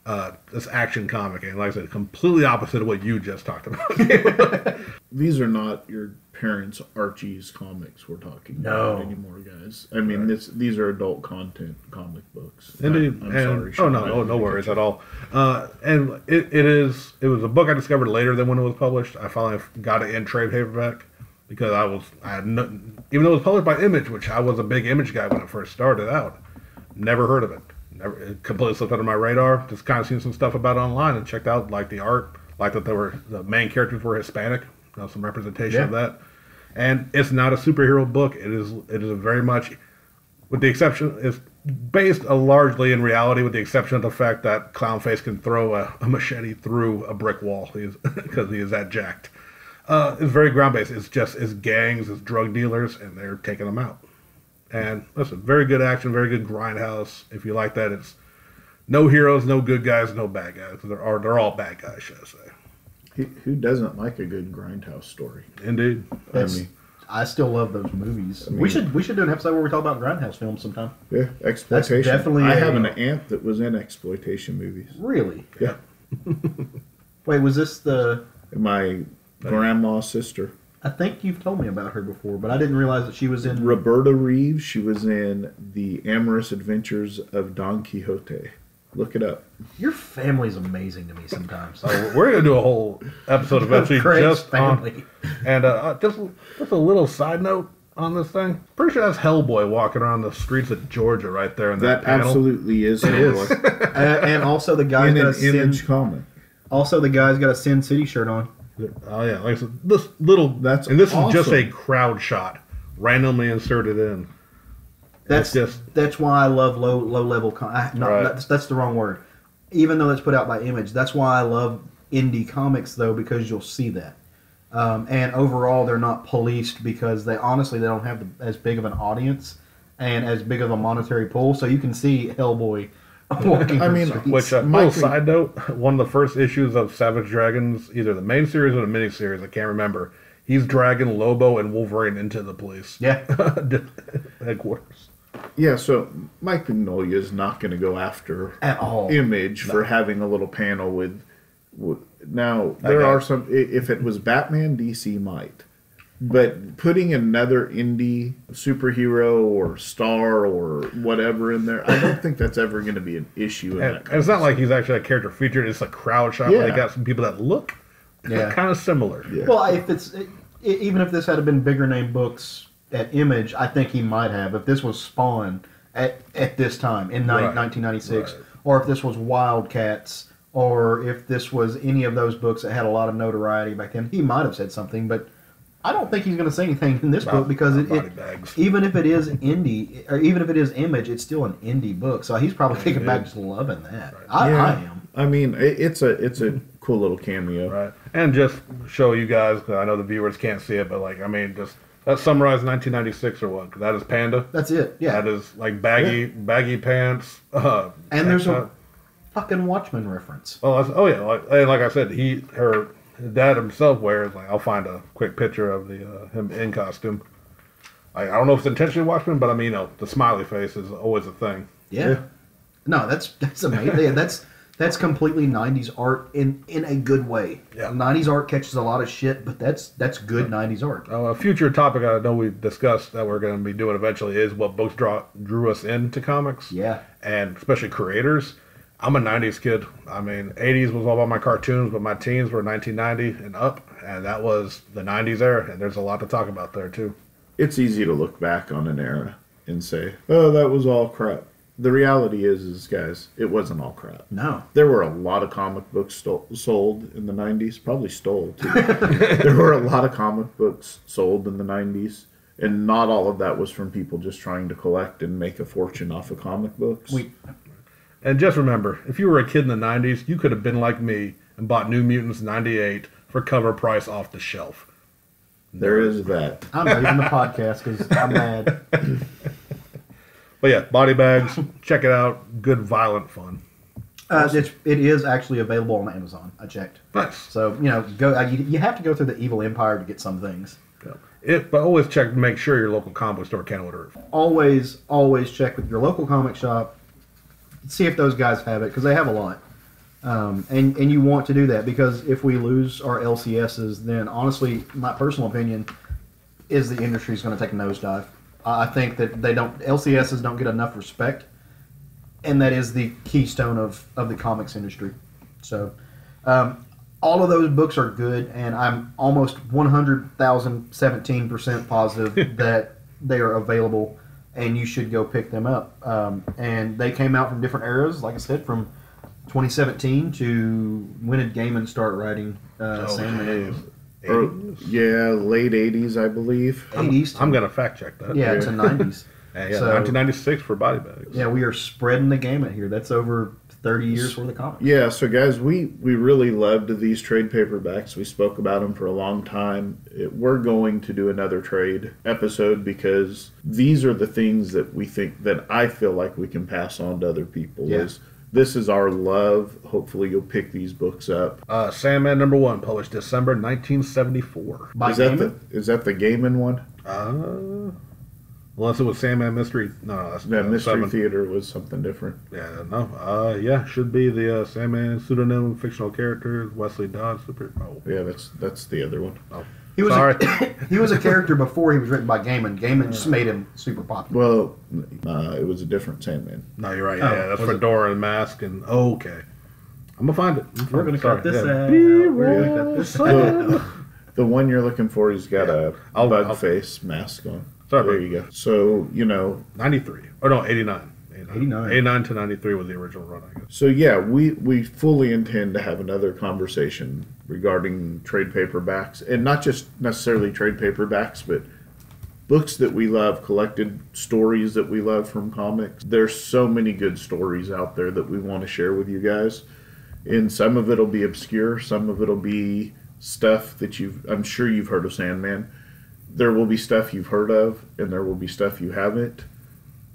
Uh, this action comic, and like I said, completely opposite of what you just talked about. These are not your parents' Archie's comics we're talking No. about anymore, guys. I mean, this these are adult content comic books. Indeed. I'm, I'm and, sorry. oh Sean, no, I no, didn't no worries at all. Uh, and it, it is. It was a book I discovered later than when it was published. I finally got it in trade paperback because I was I had no, even though it was published by Image, which I was a big Image guy when it first started out. Never heard of it. Never it completely slipped under my radar. Just kind of seen some stuff about it online and checked out like the art, like that they were the main characters were Hispanic. You know, some representation of that. And it's not a superhero book. It is. It is a very much with the exception it's based uh, largely in reality with the exception of the fact that clownface can throw a, a machete through a brick wall because he is that jacked uh, it's very ground based it's just it's gangs it's drug dealers and they're taking them out and listen very good action very good grindhouse if you like that it's no heroes no good guys no bad guys they're, they're all bad guys should i say Who, who doesn't like a good grindhouse story? indeed That's, I mean, I still love those movies. I we should we should do an episode where we talk about grindhouse films sometime. yeah, exploitation. definitely I a- have an aunt that was in exploitation movies. Really? Yeah, Wait, was this the? my grandma's sister, I think you've told me about her before, but I didn't realize that she was in. Roberta Reeves. She was in the Amorous Adventures of Don Quixote. Look it up. Your family's amazing to me sometimes. So we're gonna do a whole episode eventually Craig's just on family. And uh, just just a little side note on this thing. Pretty sure that's Hellboy walking around the streets of Georgia right there in that, That panel. absolutely is. It is. Uh, and also the guy's in got a an Sin, image comic. also the guy's got a Sin City shirt on. Oh yeah, like I said, this little. That's and this is just a crowd shot, randomly inserted in. That's It's just- that's why I love low low level. Con- I, no, Right. that's, that's the wrong word. Even though that's put out by Image, that's why I love indie comics though because you'll see that. Um, and overall, they're not policed because they honestly they don't have the, as big of an audience and as big of a monetary pool. So you can see Hellboy. I mean, streets. Which, uh, My little side note, one of the first issues of Savage Dragons, either the main series or the mini series, I can't remember. He's dragging Lobo and Wolverine into the police yeah, headquarters. Yeah, so Mike Mignola is not going to go after at all. Image for having a little panel with. with now there Okay. are some. If it was Batman, DC might, but putting another indie superhero or star or whatever in there, I don't think that's ever going to be an issue. In And, that and it's not like he's actually a character featured. It's a crowd shot where they got some people that look Yeah. kind of similar. Yeah. Well, if it's i even if this had been bigger name books at Image, I think he might have. If this was Spawn at at this time in ni- Right. 1996, Right. or if this was Wildcats, or if this was any of those books that had a lot of notoriety back then, he might have said something. But I don't think he's going to say anything in this About- book because it, it even if it is indie or even if it is Image, it's still an indie book. So he's probably kicking it back, just loving that. Right. I, Yeah. I am. I mean, it, it's a it's a cool little cameo. Right. And just show you guys, 'cause I know the viewers can't see it, but like, I mean, just let's summarize 1996 or what? That is Panda. That's it. Yeah. That is like baggy, baggy pants. Uh, and there's a fucking Watchmen reference. Oh, that's, oh yeah, like, and like I said, he, her, his dad himself wears like I'll find a quick picture of the uh, him in costume. Like, I don't know if it's intentionally Watchmen, but I mean, you know, the smiley face is always a thing. Yeah. Yeah. No, that's that's amazing. Yeah, that's that's completely '90s art in in a good way. Yeah. '90s art catches a lot of shit, but that's that's good '90s art. Uh, a future topic I know we discussed that we're going to be doing eventually is what books draw drew us into comics. Yeah. and especially creators. I'm a 90s kid. I mean, 80s was all about my cartoons, but my teens were 1990 and up, and that was the 90s era, and there's a lot to talk about there, too. It's easy to look back on an era and say, "Oh, that was all crap." The reality is, is guys, it wasn't all crap. No. There were a lot of comic books stole, sold in the 90s, probably stole too. there were a lot of comic books sold in the 90s, and not all of that was from people just trying to collect and make a fortune off of comic books. We And just remember, if you were a kid in the 90s, you could have been like me and bought New Mutants 98 for cover price off the shelf. there is that. I'm leaving the podcast because I'm mad. But yeah, body bags, check it out. Good, violent fun. Uh, it's, it is actually available on Amazon. I checked. Nice. So you know, go. Uh, you, you have to go through the Evil Empire to get some things. Yeah. It, but always check to make sure your local comic store can order it. Always, always check with your local comic shop. See if those guys have it because they have a lot. Um, and and you want to do that because if we lose our LCSs, then honestly, my personal opinion is the industry is going to take a nosedive. I think that they don't LCSs don't get enough respect, and that is the keystone of of the comics industry. So, um, all of those books are good, and I'm almost 100,017 percent positive that they are available, and you should go pick them up. Um, and they came out from different eras, like I said, from 2017 to when did Gaiman start writing uh, Oh, Sandman? hey. Or, yeah, late 80s, I believe. 80s. I'm going to fact check that. yeah, it's a 90s. Hey, yeah, So- 1996 for body bags. Yeah, we are spreading the gamut here. That's over 30 years worth of comics. Yeah, so guys, we we really loved these trade paperbacks. We spoke about them for a long time. It, we're going to do another trade episode because these are the things that we think that I feel like we can pass on to other people. Yeah. Is this is our love? Hopefully, you'll pick these books up. Uh, Sandman number one, published December 1974. By is that the is that the Gaiman one? Uh, unless it was Sandman Mystery. No, no that's That uh, Mystery seven. Theater was something different. Yeah, no. Uh, yeah, should be the uh, Sandman pseudonym, fictional characters, Wesley Dodds. Super. Oh, Yeah, that's that's the other one. oh. He was Sorry. A, he was a character before he was written by Gaiman. Gaiman just made him super popular. Well, uh, it was a different Sandman. No, you're right. Oh, Yeah, that's was it? Fedora and mask and oh, okay. I'm gonna find it. I'm We're gonna cut this yeah. out. We're gonna cut this out. The, the one you're looking for, he's got a I'll- bug I'll- face mask on. Sorry, there you go. So you know, 93. Or no, 89. 89. 89 to 93 was the original run, I guess. so yeah, we we fully intend to have another conversation regarding trade paperbacks, and not just necessarily trade paperbacks, but books that we love, collected stories that we love from comics. There's so many good stories out there that we want to share with you guys. And some of it'll be obscure, some of it'll be stuff that you've I'm sure you've heard of Sandman. There will be stuff you've heard of and there will be stuff you haven't.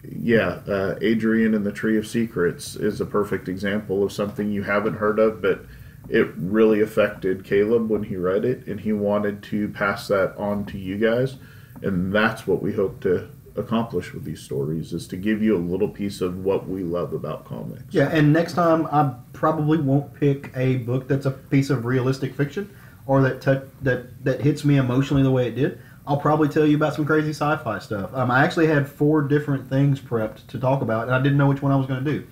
Yeah, uh, Adrian and the Tree of Secrets is a perfect example of something you haven't heard of, but it really affected Caleb when he read it, and he wanted to pass that on to you guys, and that's what we hope to accomplish with these stories is to give you a little piece of what we love about comics. Yeah, and next time I probably won't pick a book that's a piece of realistic fiction or that tou that that hits me emotionally the way it did. I'll probably tell you about some crazy sci-fi stuff. Um, I actually had four different things prepped to talk about, and I didn't know which one I was going to do.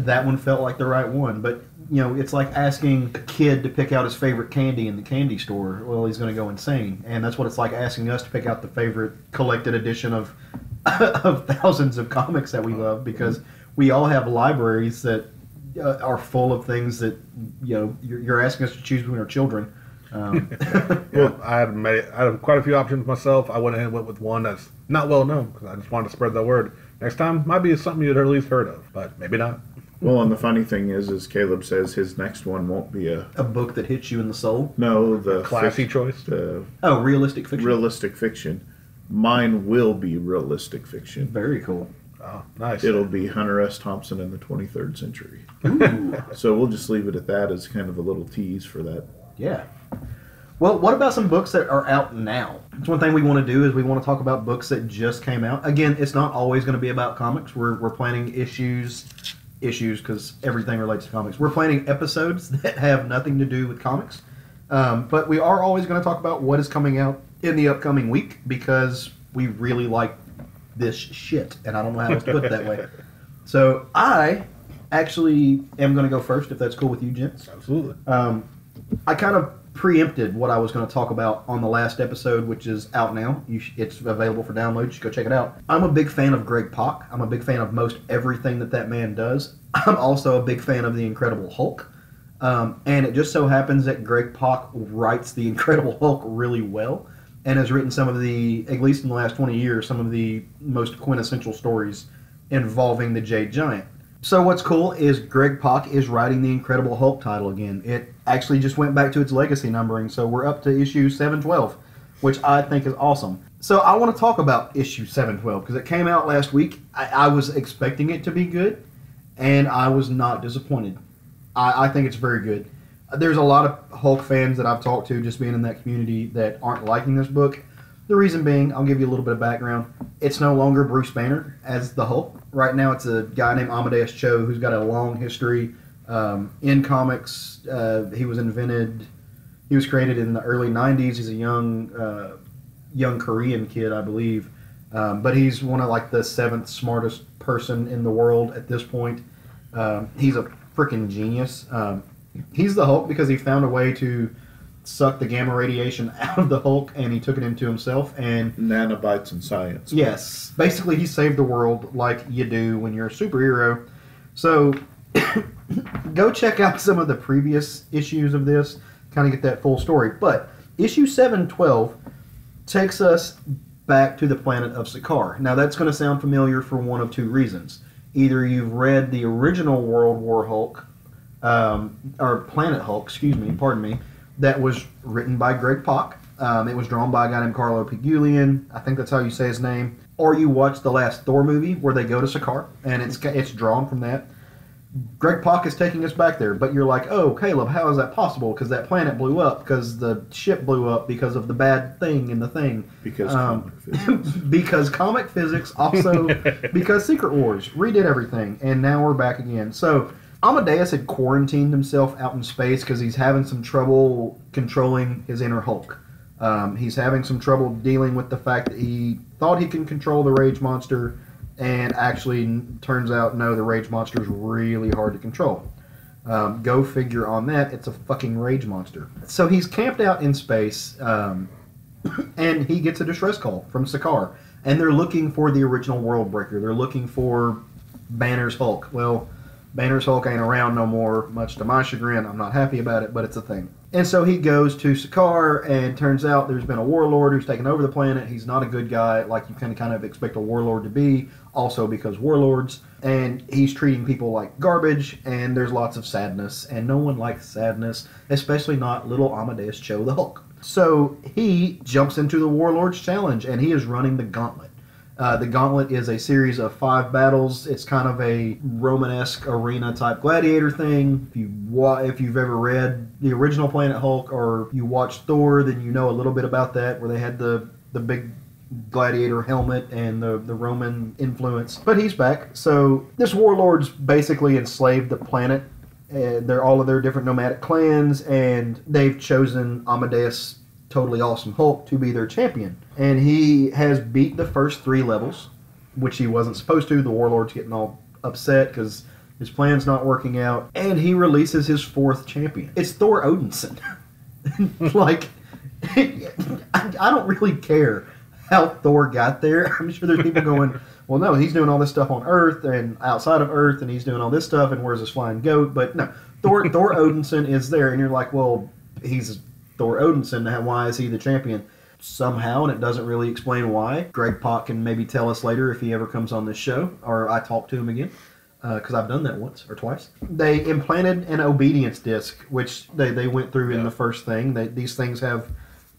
That one felt like the right one, but you know, it's like asking a kid to pick out his favorite candy in the candy store. Well, he's going to go insane, and that's what it's like asking us to pick out the favorite collected edition of of thousands of comics that we love because we all have libraries that uh, are full of things that you know you're, you're asking us to choose between our children. Um, Well, I had made, I had quite a few options myself. I went ahead and went with one that's not well known because I just wanted to spread that word. Next time might be something you'd at least heard of, but maybe not. Well, and the funny thing is, is Caleb says his next one won't be a a book that hits you in the soul. no the Classy fic- choice. the Oh, realistic fiction. realistic fiction. Mine will be realistic fiction. Very cool. Oh, nice. It'll be Hunter S. Thompson in the 23rd century. so we'll just leave it at that as kind of a little tease for that. Yeah. Well, what about some books that are out now? It's one thing we want to do is we want to talk about books that just came out. Again, it's not always going to be about comics. We're, we're planning issues, issues because everything relates to comics. We're planning episodes that have nothing to do with comics. Um, but we are always going to talk about what is coming out in the upcoming week because we really like this shit, and I don't know how else to put it that way. So I actually am going to go first, if that's cool with you, gents. Absolutely. Um, I kind of preempted what I was going to talk about on the last episode, which is out now. Sh- it's available for download. You should go check it out. I'm a big fan of Greg Pak. I'm a big fan of most everything that that man does. I'm also a big fan of the Incredible Hulk. Um, and it just so happens that Greg Pak writes the Incredible Hulk really well and has written some of the, at least in the last 20 years, some of the most quintessential stories involving the Jade Giant. So what's cool is Greg Pak is writing the Incredible Hulk title again. It actually just went back to its legacy numbering, so we're up to issue 712, which I think is awesome. So I want to talk about issue 712 because it came out last week. I, I was expecting it to be good, and I was not disappointed. I, I think it's very good. There's a lot of Hulk fans that I've talked to, just being in that community, that aren't liking this book. The reason being, I'll give you a little bit of background. It's no longer Bruce Banner as the Hulk. Right now, it's a guy named Amadeus Cho who's got a long history um, in comics. Uh, he was invented, he was created in the early '90s. He's a young, uh, young Korean kid, I believe, um, but he's one of like the seventh smartest person in the world at this point. Um, he's a freaking genius. Um, he's the Hulk because he found a way to suck the gamma radiation out of the Hulk and he took it into himself and Nanobites and science. Yes, basically he saved the world like you do when you're a superhero. So go check out some of the previous issues of this, kind of get that full story. But issue 712 takes us back to the planet of Sakaar. Now that's going to sound familiar for one of two reasons. Either you've read the original World War Hulk, um, or Planet Hulk, excuse me, pardon me, that was written by Greg Pak. Um, it was drawn by a guy named Carlo Pagulayan. I think that's how you say his name. Or you watch the last Thor movie where they go to Sakaar, and it's it's drawn from that. Greg Pak is taking us back there, but you're like, oh, Caleb, how is that possible? Because that planet blew up, because the ship blew up, because of the bad thing in the thing. Because Um, comic physics. because comic physics also because Secret Wars redid everything and now we're back again. So Amadeus had quarantined himself out in space because he's having some trouble controlling his inner Hulk. Um, he's having some trouble dealing with the fact that he thought he can control the rage monster, and actually turns out no, the rage monster is really hard to control. Um, go figure on that. It's a fucking rage monster. So he's camped out in space, um, and he gets a distress call from Sakaar, and they're looking for the original World Breaker. They're looking for Banner's Hulk. Well, Banner's Hulk ain't around no more, much to my chagrin. I'm not happy about it, but it's a thing. And so he goes to Sakaar, and turns out there's been a warlord who's taken over the planet. He's not a good guy, like you can kind of expect a warlord to be, also because warlords. And he's treating people like garbage, and there's lots of sadness, and no one likes sadness, especially not little Amadeus Cho the Hulk. So he jumps into the Warlord's Challenge, and he is running the gauntlet. Uh, the Gauntlet is a series of five battles. It's kind of a Romanesque arena type gladiator thing. If you wa- if you've ever read the original Planet Hulk or you watched Thor, then you know a little bit about that, where they had the the big gladiator helmet and the, the Roman influence. But he's back. So this warlord's basically enslaved the planet. And they're all of their different nomadic clans, and they've chosen Amadeus Totally Awesome Hulk to be their champion. And he has beat the first three levels, which he wasn't supposed to. The warlord's getting all upset because his plan's not working out. And he releases his fourth champion. It's Thor Odinson. like, I, I don't really care how Thor got there. I'm sure there's people going, well, no, he's doing all this stuff on Earth and outside of Earth, and he's doing all this stuff, and where's his flying goat? But no, Thor Thor Odinson is there, and you're like, well, he's Thor Odinson. Why is he the champion? Somehow, and it doesn't really explain why. Greg Pak can maybe tell us later if he ever comes on this show, or I talk to him again uh, because I've done that once or twice. They implanted an obedience disc, which they, they went through in the first thing. They, these things have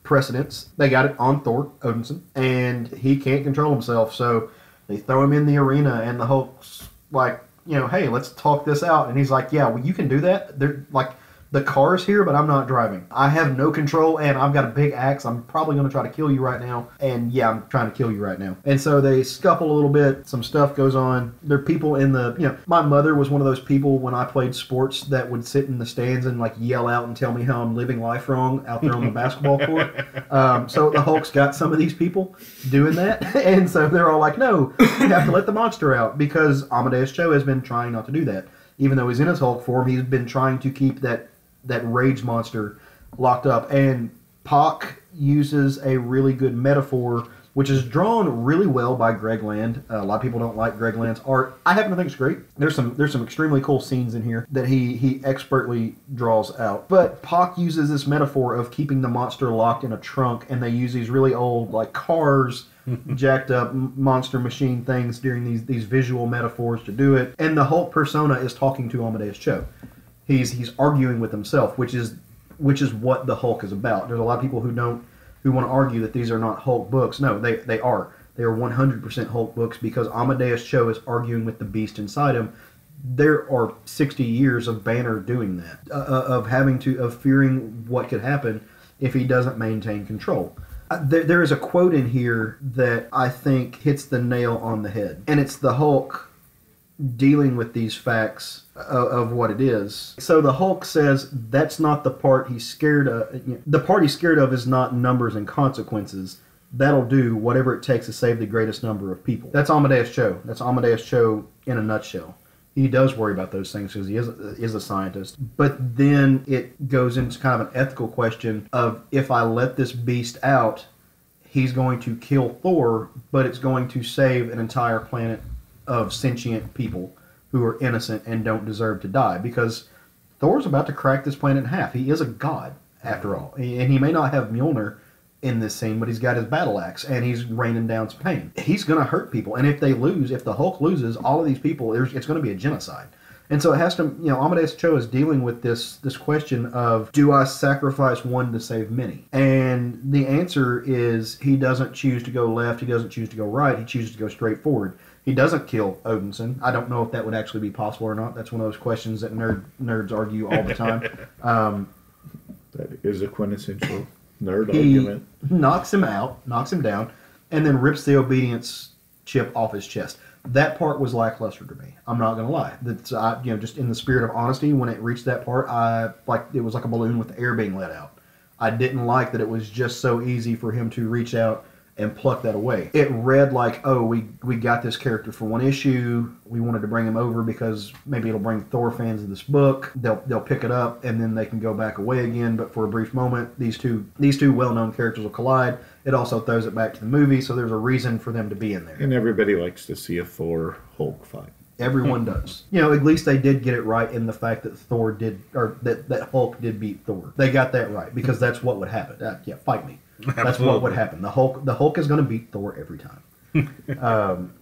precedence. They got it on Thor Odinson, and he can't control himself, so they throw him in the arena, and the Hulk's like, you know, hey, let's talk this out, and he's like, yeah, well, you can do that. They're like. The car's here, but I'm not driving. I have no control, and I've got a big axe. I'm probably going to try to kill you right now. And yeah, I'm trying to kill you right now. And so they scuffle a little bit. Some stuff goes on. There are people in the, you know, my mother was one of those people when I played sports that would sit in the stands and like yell out and tell me how I'm living life wrong out there on the basketball court. Um, so the Hulk's got some of these people doing that. And so they're all like, no, you have to let the monster out because Amadeus Cho has been trying not to do that. Even though he's in his Hulk form, he's been trying to keep that that rage monster locked up. And Pak uses a really good metaphor, which is drawn really well by Greg Land. Uh, a lot of people don't like Greg Land's art. I happen to think it's great. There's some there's some extremely cool scenes in here that he he expertly draws out. But Pak uses this metaphor of keeping the monster locked in a trunk, and they use these really old like cars. jacked up monster machine things during these these visual metaphors to do it and the Hulk persona is talking to Amadeus Cho he's he's arguing with himself, which is which is what the Hulk is about. There's a lot of people who don't who want to argue that these are not Hulk books. No, they they are. They are 100% Hulk books because Amadeus Cho is arguing with the beast inside him. There are 60 years of Banner doing that, uh, uh, of having to of fearing what could happen if he doesn't maintain control. Uh, there, there is a quote in here that I think hits the nail on the head, and it's the Hulk dealing with these facts of, what it is. So the Hulk says that's not the part he's scared of. The part he's scared of is not numbers and consequences. That'll do whatever it takes to save the greatest number of people. That's Amadeus Cho. That's Amadeus Cho in a nutshell. He does worry about those things because he is, is a scientist. But then it goes into kind of an ethical question of if I let this beast out, he's going to kill Thor, but it's going to save an entire planet of sentient people who are innocent and don't deserve to die because Thor's about to crack this planet in half. He is a god, after mm-hmm. all. And he may not have Mjolnir in this scene, but he's got his battle axe and he's raining down some pain. He's going to hurt people. And if they lose, if the Hulk loses, all of these people, it's going to be a genocide. And so it has to, you know, Amadeus Cho is dealing with this this question of do I sacrifice one to save many? And the answer is he doesn't choose to go left, he doesn't choose to go right, he chooses to go straight forward. He doesn't kill Odinson. I don't know if that would actually be possible or not. That's one of those questions that nerd nerds argue all the time. Um, That is a quintessential nerd he argument. knocks him out, knocks him down, and then rips the obedience chip off his chest. That part was lackluster to me. I'm not gonna lie. That's I, you know just in the spirit of honesty. When it reached that part, I like it was like a balloon with the air being let out. I didn't like that it was just so easy for him to reach out and pluck that away. It read like, oh, we we got this character for one issue. We wanted to bring him over because maybe it'll bring Thor fans to this book. They'll they'll pick it up and then they can go back away again. But for a brief moment, these two these two well known characters will collide. It also throws it back to the movie, so there's a reason for them to be in there. And everybody likes to see a Thor Hulk fight. Everyone does. You know, at least they did get it right in the fact that Thor did, or that, that Hulk did beat Thor. They got that right because that's what would happen. Uh, yeah, fight me. That's what would happen. The Hulk, the Hulk is going to beat Thor every time. um,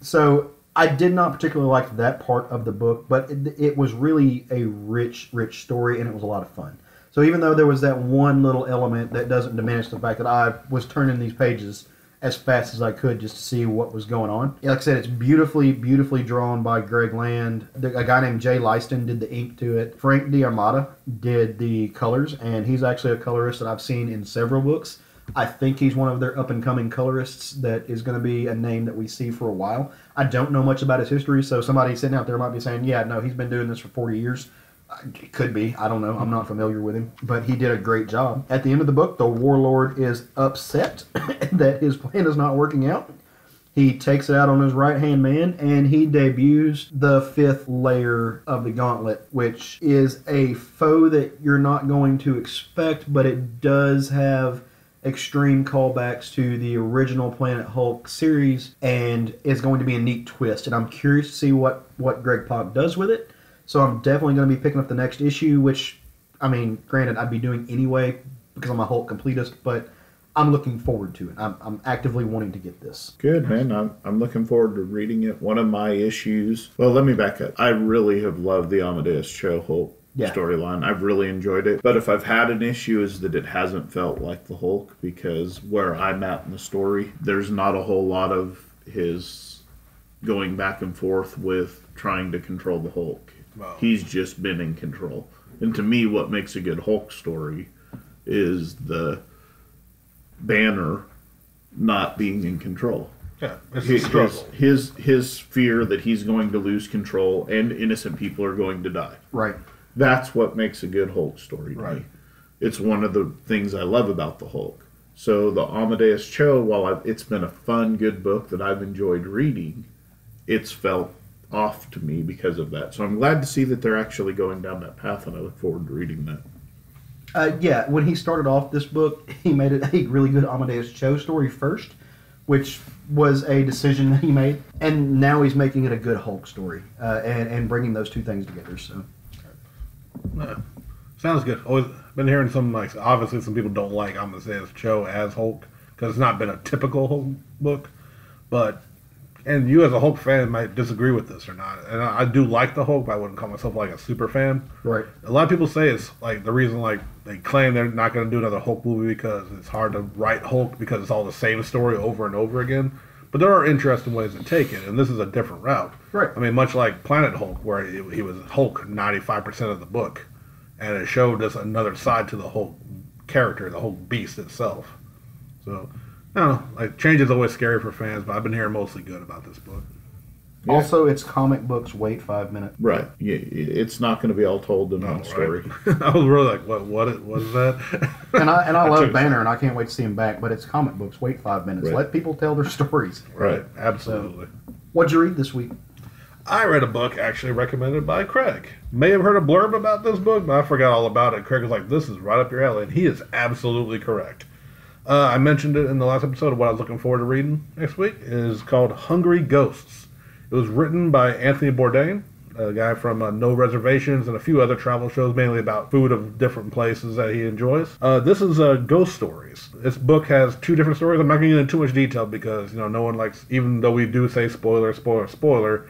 so I did not particularly like that part of the book, but it, it was really a rich, rich story, and it was a lot of fun. So even though there was that one little element that doesn't diminish the fact that I was turning these pages as fast as I could just to see what was going on. Like I said, it's beautifully, beautifully drawn by Greg Land. A guy named Jay Leisten did the ink to it. Frank D'Armata did the colors, and he's actually a colorist that I've seen in several books. I think he's one of their up and coming colorists that is going to be a name that we see for a while. I don't know much about his history, so somebody sitting out there might be saying, "Yeah, no, he's been doing this for 40 years." It could be. I don't know. I'm not familiar with him, but he did a great job. At the end of the book, the warlord is upset that his plan is not working out. He takes it out on his right hand man and he debuts the fifth layer of the gauntlet, which is a foe that you're not going to expect, but it does have extreme callbacks to the original Planet Hulk series and is going to be a neat twist. And I'm curious to see what, what Greg Pak does with it. So I'm definitely going to be picking up the next issue, which, I mean, granted, I'd be doing anyway because I'm a Hulk completist, but I'm looking forward to it. I'm, I'm actively wanting to get this. Good man. I'm, I'm looking forward to reading it. One of my issues. Well, let me back up. I really have loved the Amadeus Cho Hulk Yeah. storyline. I've really enjoyed it. But if I've had an issue, is that it hasn't felt like the Hulk because where I'm at in the story, there's not a whole lot of his going back and forth with trying to control the Hulk. Wow. He's just been in control. And to me, what makes a good Hulk story is the Banner not being in control Yeah, it's a his, struggle. his his fear that he's going to lose control and innocent people are going to die. Right. That's what makes a good Hulk story to me. Right. It's one of the things I love about the Hulk. So the Amadeus Cho, while I've, it's been a fun, good book that I've enjoyed reading, it's felt off to me because of that. So I'm glad to see that they're actually going down that path, and I look forward to reading that. Uh, yeah, when he started off this book, he made it a really good Amadeus Cho story first, which was a decision that he made, and now he's making it a good Hulk story, uh, and and bringing those two things together. So Yeah. Sounds good. Always been hearing some like obviously some people don't like Amadeus Cho as Hulk because it's not been a typical Hulk book, but and you as a Hulk fan might disagree with this or not. And I, I do like the Hulk, but I wouldn't call myself like a super fan. right, A lot of people say it's like the reason like they claim they're not going to do another Hulk movie because it's hard to write Hulk because it's all the same story over and over again. But there are interesting ways to take it, and this is a different route. Right. I mean, much like Planet Hulk, where he, he was Hulk ninety five percent of the book, and it showed us another side to the Hulk character, the Hulk beast itself. So, I don't know. Like change is always scary for fans, but I've been hearing mostly good about this book. Yeah. Also, it's comic books. Wait five minutes. Right. Yeah, it's not going to be all told in one oh, right? story. I was really like, what? What? is- What is that? And I and I I love took- Banner, and I can't wait to see him back. But it's comic books. Wait five minutes. Right. Let people tell their stories. right. Absolutely. What'd you read this week? I read a book actually recommended by Craig. May have heard a blurb about this book, but I forgot all about it. Craig was like, "This is right up your alley," and he is absolutely correct. Uh, I mentioned it in the last episode of what I was looking forward to reading next week. It is called Hungry Ghosts. It was written by Anthony Bourdain, a guy from uh, No Reservations and a few other travel shows, mainly about food of different places that he enjoys. Uh, this is uh, ghost stories. This book has two different stories. I'm not going to get into too much detail because you know no one likes, even though we do say spoiler, spoiler, spoiler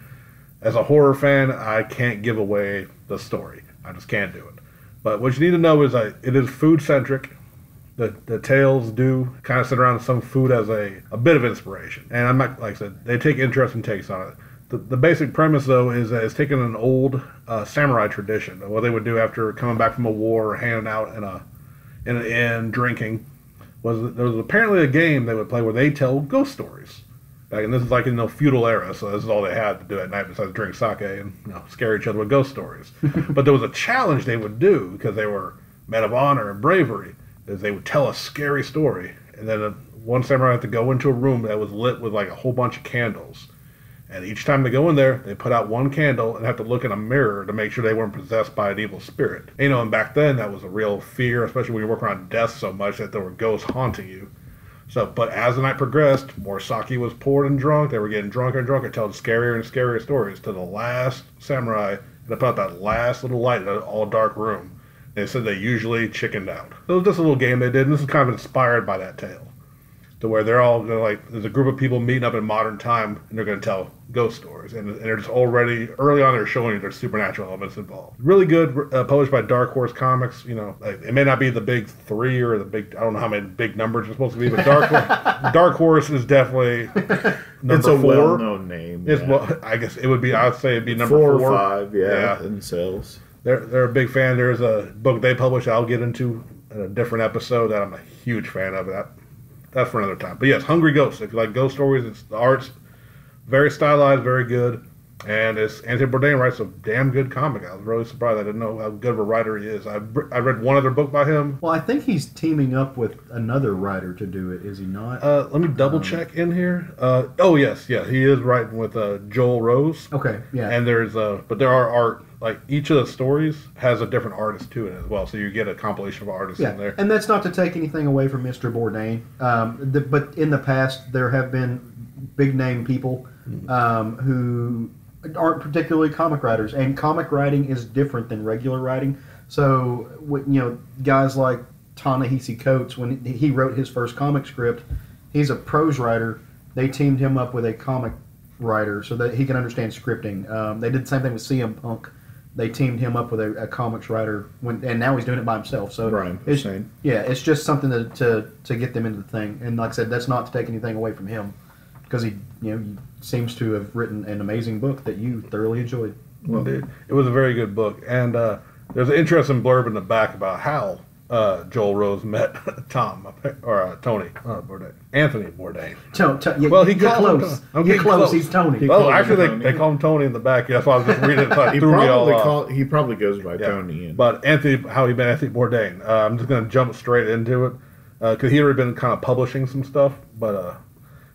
as a horror fan, I can't give away the story. I just can't do it. But what you need to know is that it is food centric. The, the tales do kind of sit around some food as a, a bit of inspiration. And I'm not, like I said, they take interesting takes on it. The, the basic premise, though, is that it's taken an old uh, samurai tradition what they would do after coming back from a war or hanging out in a in an inn drinking. Was that there was apparently a game they would play where they tell ghost stories. Back, and this is like in the feudal era, so this is all they had to do at night besides drink sake and you know, scare each other with ghost stories. but there was a challenge they would do because they were men of honor and bravery. Is they would tell a scary story, and then one samurai had to go into a room that was lit with like a whole bunch of candles. And each time they go in there, they put out one candle and have to look in a mirror to make sure they weren't possessed by an evil spirit. You know, and back then that was a real fear, especially when you work around death so much that there were ghosts haunting you. So, but as the night progressed, more sake was poured and drunk. They were getting drunker and drunker, telling scarier and scarier stories. To the last samurai, and about that last little light in an all dark room. They said they usually chickened out. It was just a little game they did, and this is kind of inspired by that tale. To where they're all gonna, like, there's a group of people meeting up in modern time, and they're going to tell ghost stories, and, and they're just already early on they're showing you there's supernatural elements involved. Really good, uh, published by Dark Horse Comics. You know, like, it may not be the big three or the big, I don't know how many big numbers are supposed to be, but Dark Dark Horse is definitely number it's a four. well-known name. It's yeah. well, I guess it would be. I would say it'd be number four four, or five, yeah, Yeah. in sales. They're they're a big fan. There's a book they publish. I'll get into in a different episode that I'm a huge fan of. That that's for another time. But yes, Hungry Ghosts. If you like ghost stories, it's the art's very stylized, very good, and it's Anthony Bourdain writes a damn good comic. I was really surprised. I didn't know how good of a writer he is. I I read one other book by him. Well, I think he's teaming up with another writer to do it. Is he not? Uh, let me double check in here. Uh, oh yes, yeah, he is writing with uh, Joel Rose. okay, yeah. And there's uh but there are art like each of the stories has a different artist to it as well. So you get a compilation of artists Yeah, in there. and that's not to take anything away from Mr. Bourdain. Um, the, but in the past, there have been big name people Mm-hmm. um, who aren't particularly comic writers, and comic writing is different than regular writing. So, you know, guys like Ta-Nehisi Coates, when he wrote his first comic script, he's a prose writer. They teamed him up with a comic writer so that he can understand scripting. Um, they did the same thing with CM Punk. They teamed him up with a, a comics writer, when, and now he's doing it by himself. So Brian it's, yeah, it's just something to, to, to get them into the thing. And like I said, that's not to take anything away from him because he you know he seems to have written an amazing book that you thoroughly enjoyed. Well, it, it was a very good book, and uh, there's an interesting blurb in the back about how uh, Joel Rose met Tom or uh, Tony uh, Bourdain, Anthony Bourdain. To, to, you, Well, he you're called him close. I'm You're getting close. close. He's Tony. He Well, called actually, they, Tony. they call him Tony in the back. That's why I was just reading it. So He threw all probably off. call he probably goes by Yeah. Tony. And, But Anthony, how he met Anthony Bourdain. Uh, I'm just going to jump straight into it because he had already been kind of publishing some stuff. But uh,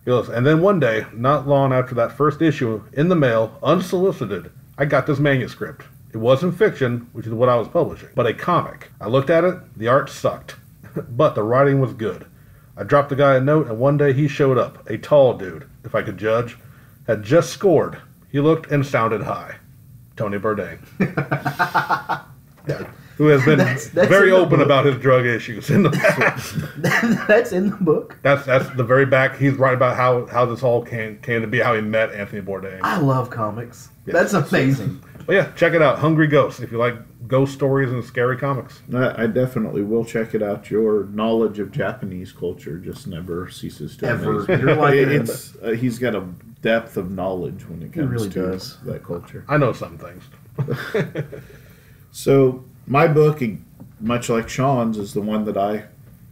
he goes, and then one day, not long after that first issue, in the mail, unsolicited, I got this manuscript. It wasn't fiction, which is what I was publishing, but a comic. I looked at it. The art sucked, but the writing was good. I dropped the guy a note, and one day he showed up. A tall dude, if I could judge, had just scored. He looked and sounded high. Tony Bourdain. Yeah. Who has been That's- that's very open book. about his drug issues in the past. that's in the book. that's that's the very back. He's right about how, how this all came came to be, how he met Anthony Bourdain. I love comics. Yeah. That's amazing. But yeah, check it out, Hungry Ghosts. If you like ghost stories and scary comics, I, I definitely will check it out. Your knowledge of Japanese culture just never ceases to Ever. amaze me. You're like it's uh, he's got a depth of knowledge when it comes really to does. that culture. I know some things. So my book, much like Sean's, is the one that I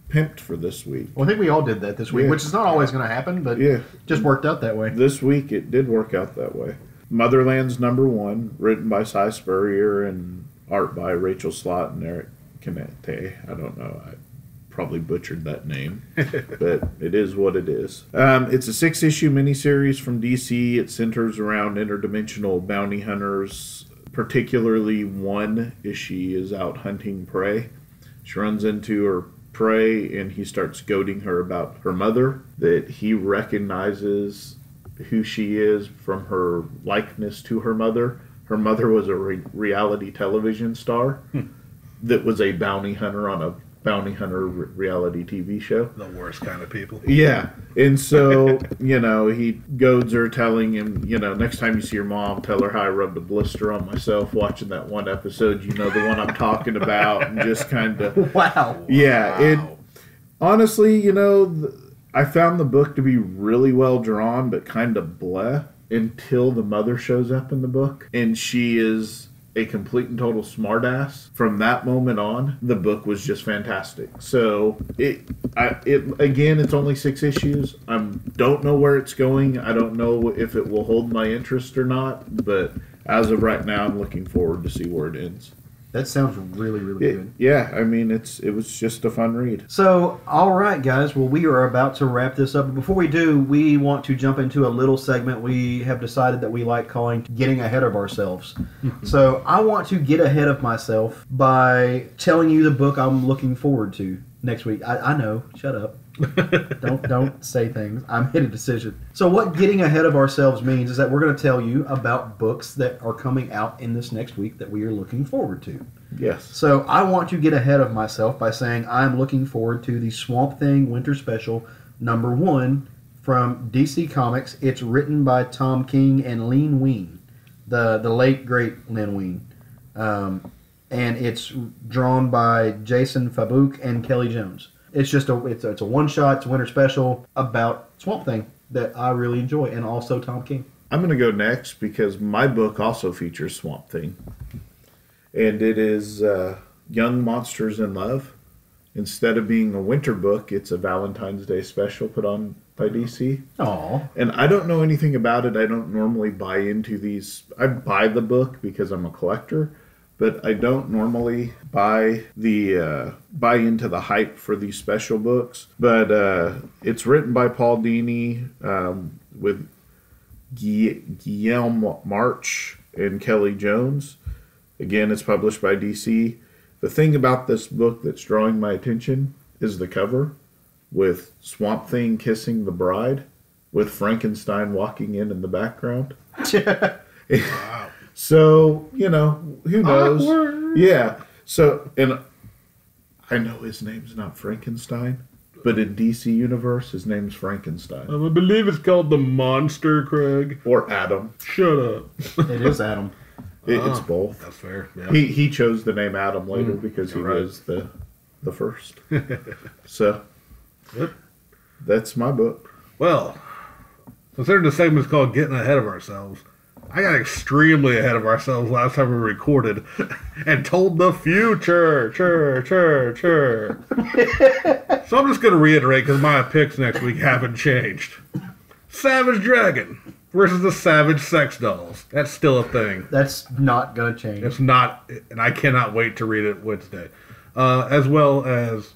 pimped for this week. Well, I think we all did that this week, Yeah. which is not always going to happen, but Yeah. just worked out that way. This week it did work out that way. Motherland's number one, written by Si Spurrier and art by Rachel Slot and Eric Canete. I don't know. I probably butchered that name, but it is what it is. Um, it's a six issue miniseries from DC. It centers around interdimensional bounty hunters. Particularly, one is she is out hunting prey. She runs into her prey and he starts goading her about her mother that he recognizes who she is from her likeness to her mother. Her mother was a re- reality television star hmm. that was a bounty hunter on a bounty hunter re- reality TV show. The worst kind of people. Yeah. And so, you know, he goads her, telling him, you know, next time you see your mom, tell her how I rubbed a blister on myself watching that one episode. You know, the one I'm talking about. And just kind of, Wow. yeah. It, honestly, you know, th- I found the book to be really well drawn, but kind of bleh until the mother shows up in the book. And she is a complete and total smartass. From that moment on, the book was just fantastic. So it, I, it again, it's only six issues. I don't know where it's going. I don't know if it will hold my interest or not. But as of right now, I'm looking forward to see where it ends. That sounds really, really It- good. yeah, I mean, it's it was just a fun read. So, all right, guys. Well, we are about to wrap this up. But before we do, we want to jump into a little segment we have decided that we like calling "Getting Ahead of Ourselves." so, I want to get ahead of myself by telling you the book I'm looking forward to next week. I, I know. Shut up. don't don't say things. I made a decision. So what getting ahead of ourselves means is that we're going to tell you about books that are coming out in this next week that we are looking forward to. Yes. So I want to get ahead of myself by saying I'm looking forward to the Swamp Thing Winter Special number one from DC Comics. It's written by Tom King and Len Wein, the the late great Len Wein, um, and it's drawn by Jason Fabok and Kelly Jones. It's just a it's a, it's a one shot. It's a winter special about Swamp Thing that I really enjoy, and also Tom King. I'm going to go next because my book also features Swamp Thing. And it is uh, Young Monsters in Love. Instead of being a winter book, it's a Valentine's Day special put on by DC. Aw, And I don't know anything about it. I don't normally buy into these. I buy the book because I'm a collector, but I don't normally buy the uh, buy into the hype for these special books. But uh, it's written by Paul Dini um, with Gui- Guillaume March and Kelly Jones. Again, it's published by DC. The thing about this book that's drawing my attention is the cover with Swamp Thing kissing the bride with Frankenstein walking in in the background. So, you know, who knows? Awkward. Yeah. So, and I know his name's not Frankenstein, but in DC Universe, his name's Frankenstein. I believe it's called the Monster, Craig. Or Adam. Shut up. it is Adam. It, it's Oh. both. That's fair. Yeah. He he chose the name Adam mm, later because he right. was the the first. so Yep. that's my book. Well, considering the segment's called Getting Ahead of Ourselves, I got extremely ahead of ourselves last time we recorded and told the future. Chur, chur, chur. so I'm just going to reiterate because my picks next week haven't changed. Savage Dragon versus the Savage Sex Dolls. That's still a thing. That's not gonna change. It's not, and I cannot wait to read it Wednesday. Uh, as well as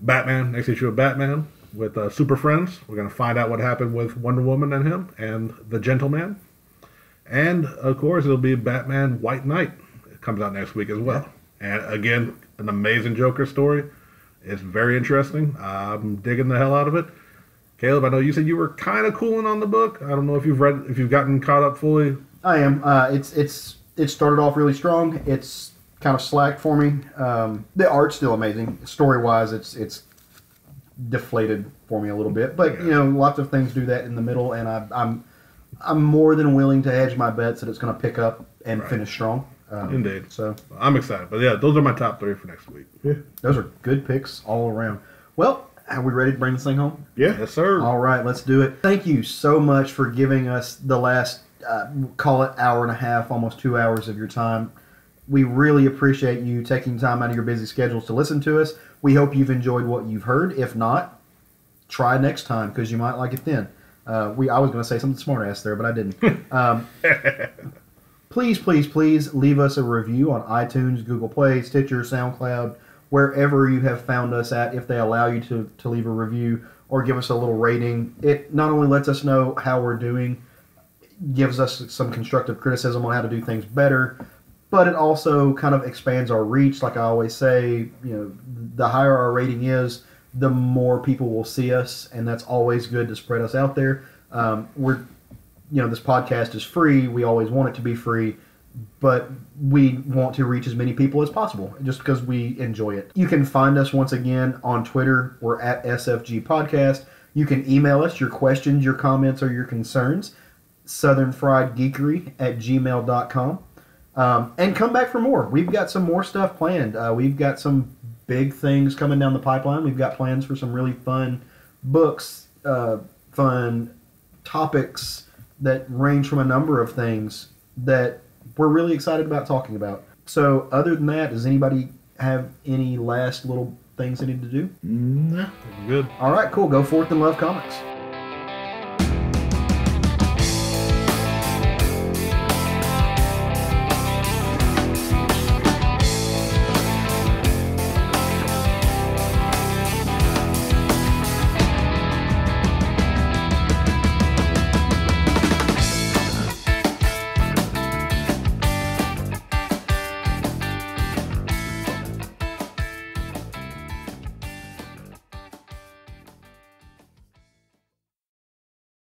Batman, next issue of Batman with uh, Super Friends. We're going to find out what happened with Wonder Woman and him and the Gentleman. And of course, it'll be Batman White Knight. It comes out next week as well. And again, an amazing Joker story. It's very interesting. I'm digging the hell out of it. Caleb, I know you said you were kind of cooling on the book. I don't know if you've read, if you've gotten caught up fully. I am. Uh, it's it's it started off really strong. It's kind of slacked for me. Um, the art's still amazing. Story wise, it's it's deflated for me a little bit. But you know, lots of things do that in the middle, and I, I'm I'm more than willing to hedge my bets that it's going to pick up and Right. finish strong. Um, Indeed. So I'm excited. But yeah, those are my top three for next week. Yeah, those are good picks all around. Well, are we ready to bring this thing home? Yeah. Yes, sir. All right, let's do it. Thank you so much for giving us the last, uh, call it hour and a half, almost two hours of your time. We really appreciate you taking time out of your busy schedules to listen to us. We hope you've enjoyed what you've heard. If not, try next time because you might like it then. Uh, we I was going to say something smart ass there, but I didn't. Um, please, please, please leave us a review on iTunes, Google Play, Stitcher, SoundCloud, wherever you have found us at. If they allow you to, to leave a review or give us a little rating, it not only lets us know how we're doing, gives us some constructive criticism on how to do things better, but it also kind of expands our reach. Like I always say, you know, the higher our rating is, the more people will see us, and that's always good to spread us out there. Um, we're, you know, this podcast is free. We always want it to be free, but we want to reach as many people as possible just because we enjoy it. You can find us once again on Twitter. We're at SFG Podcast. You can email us your questions, your comments, or your concerns. Southern Fried Geekery at gmail.com. Um, and come back for more. We've got some more stuff planned. Uh, we've got some big things coming down the pipeline. We've got plans for some really fun books, uh, fun topics that range from a number of things that we're really excited about talking about. So, other than that, does anybody have any last little things they need to do? No. Good. All right, cool. Go forth and love comics.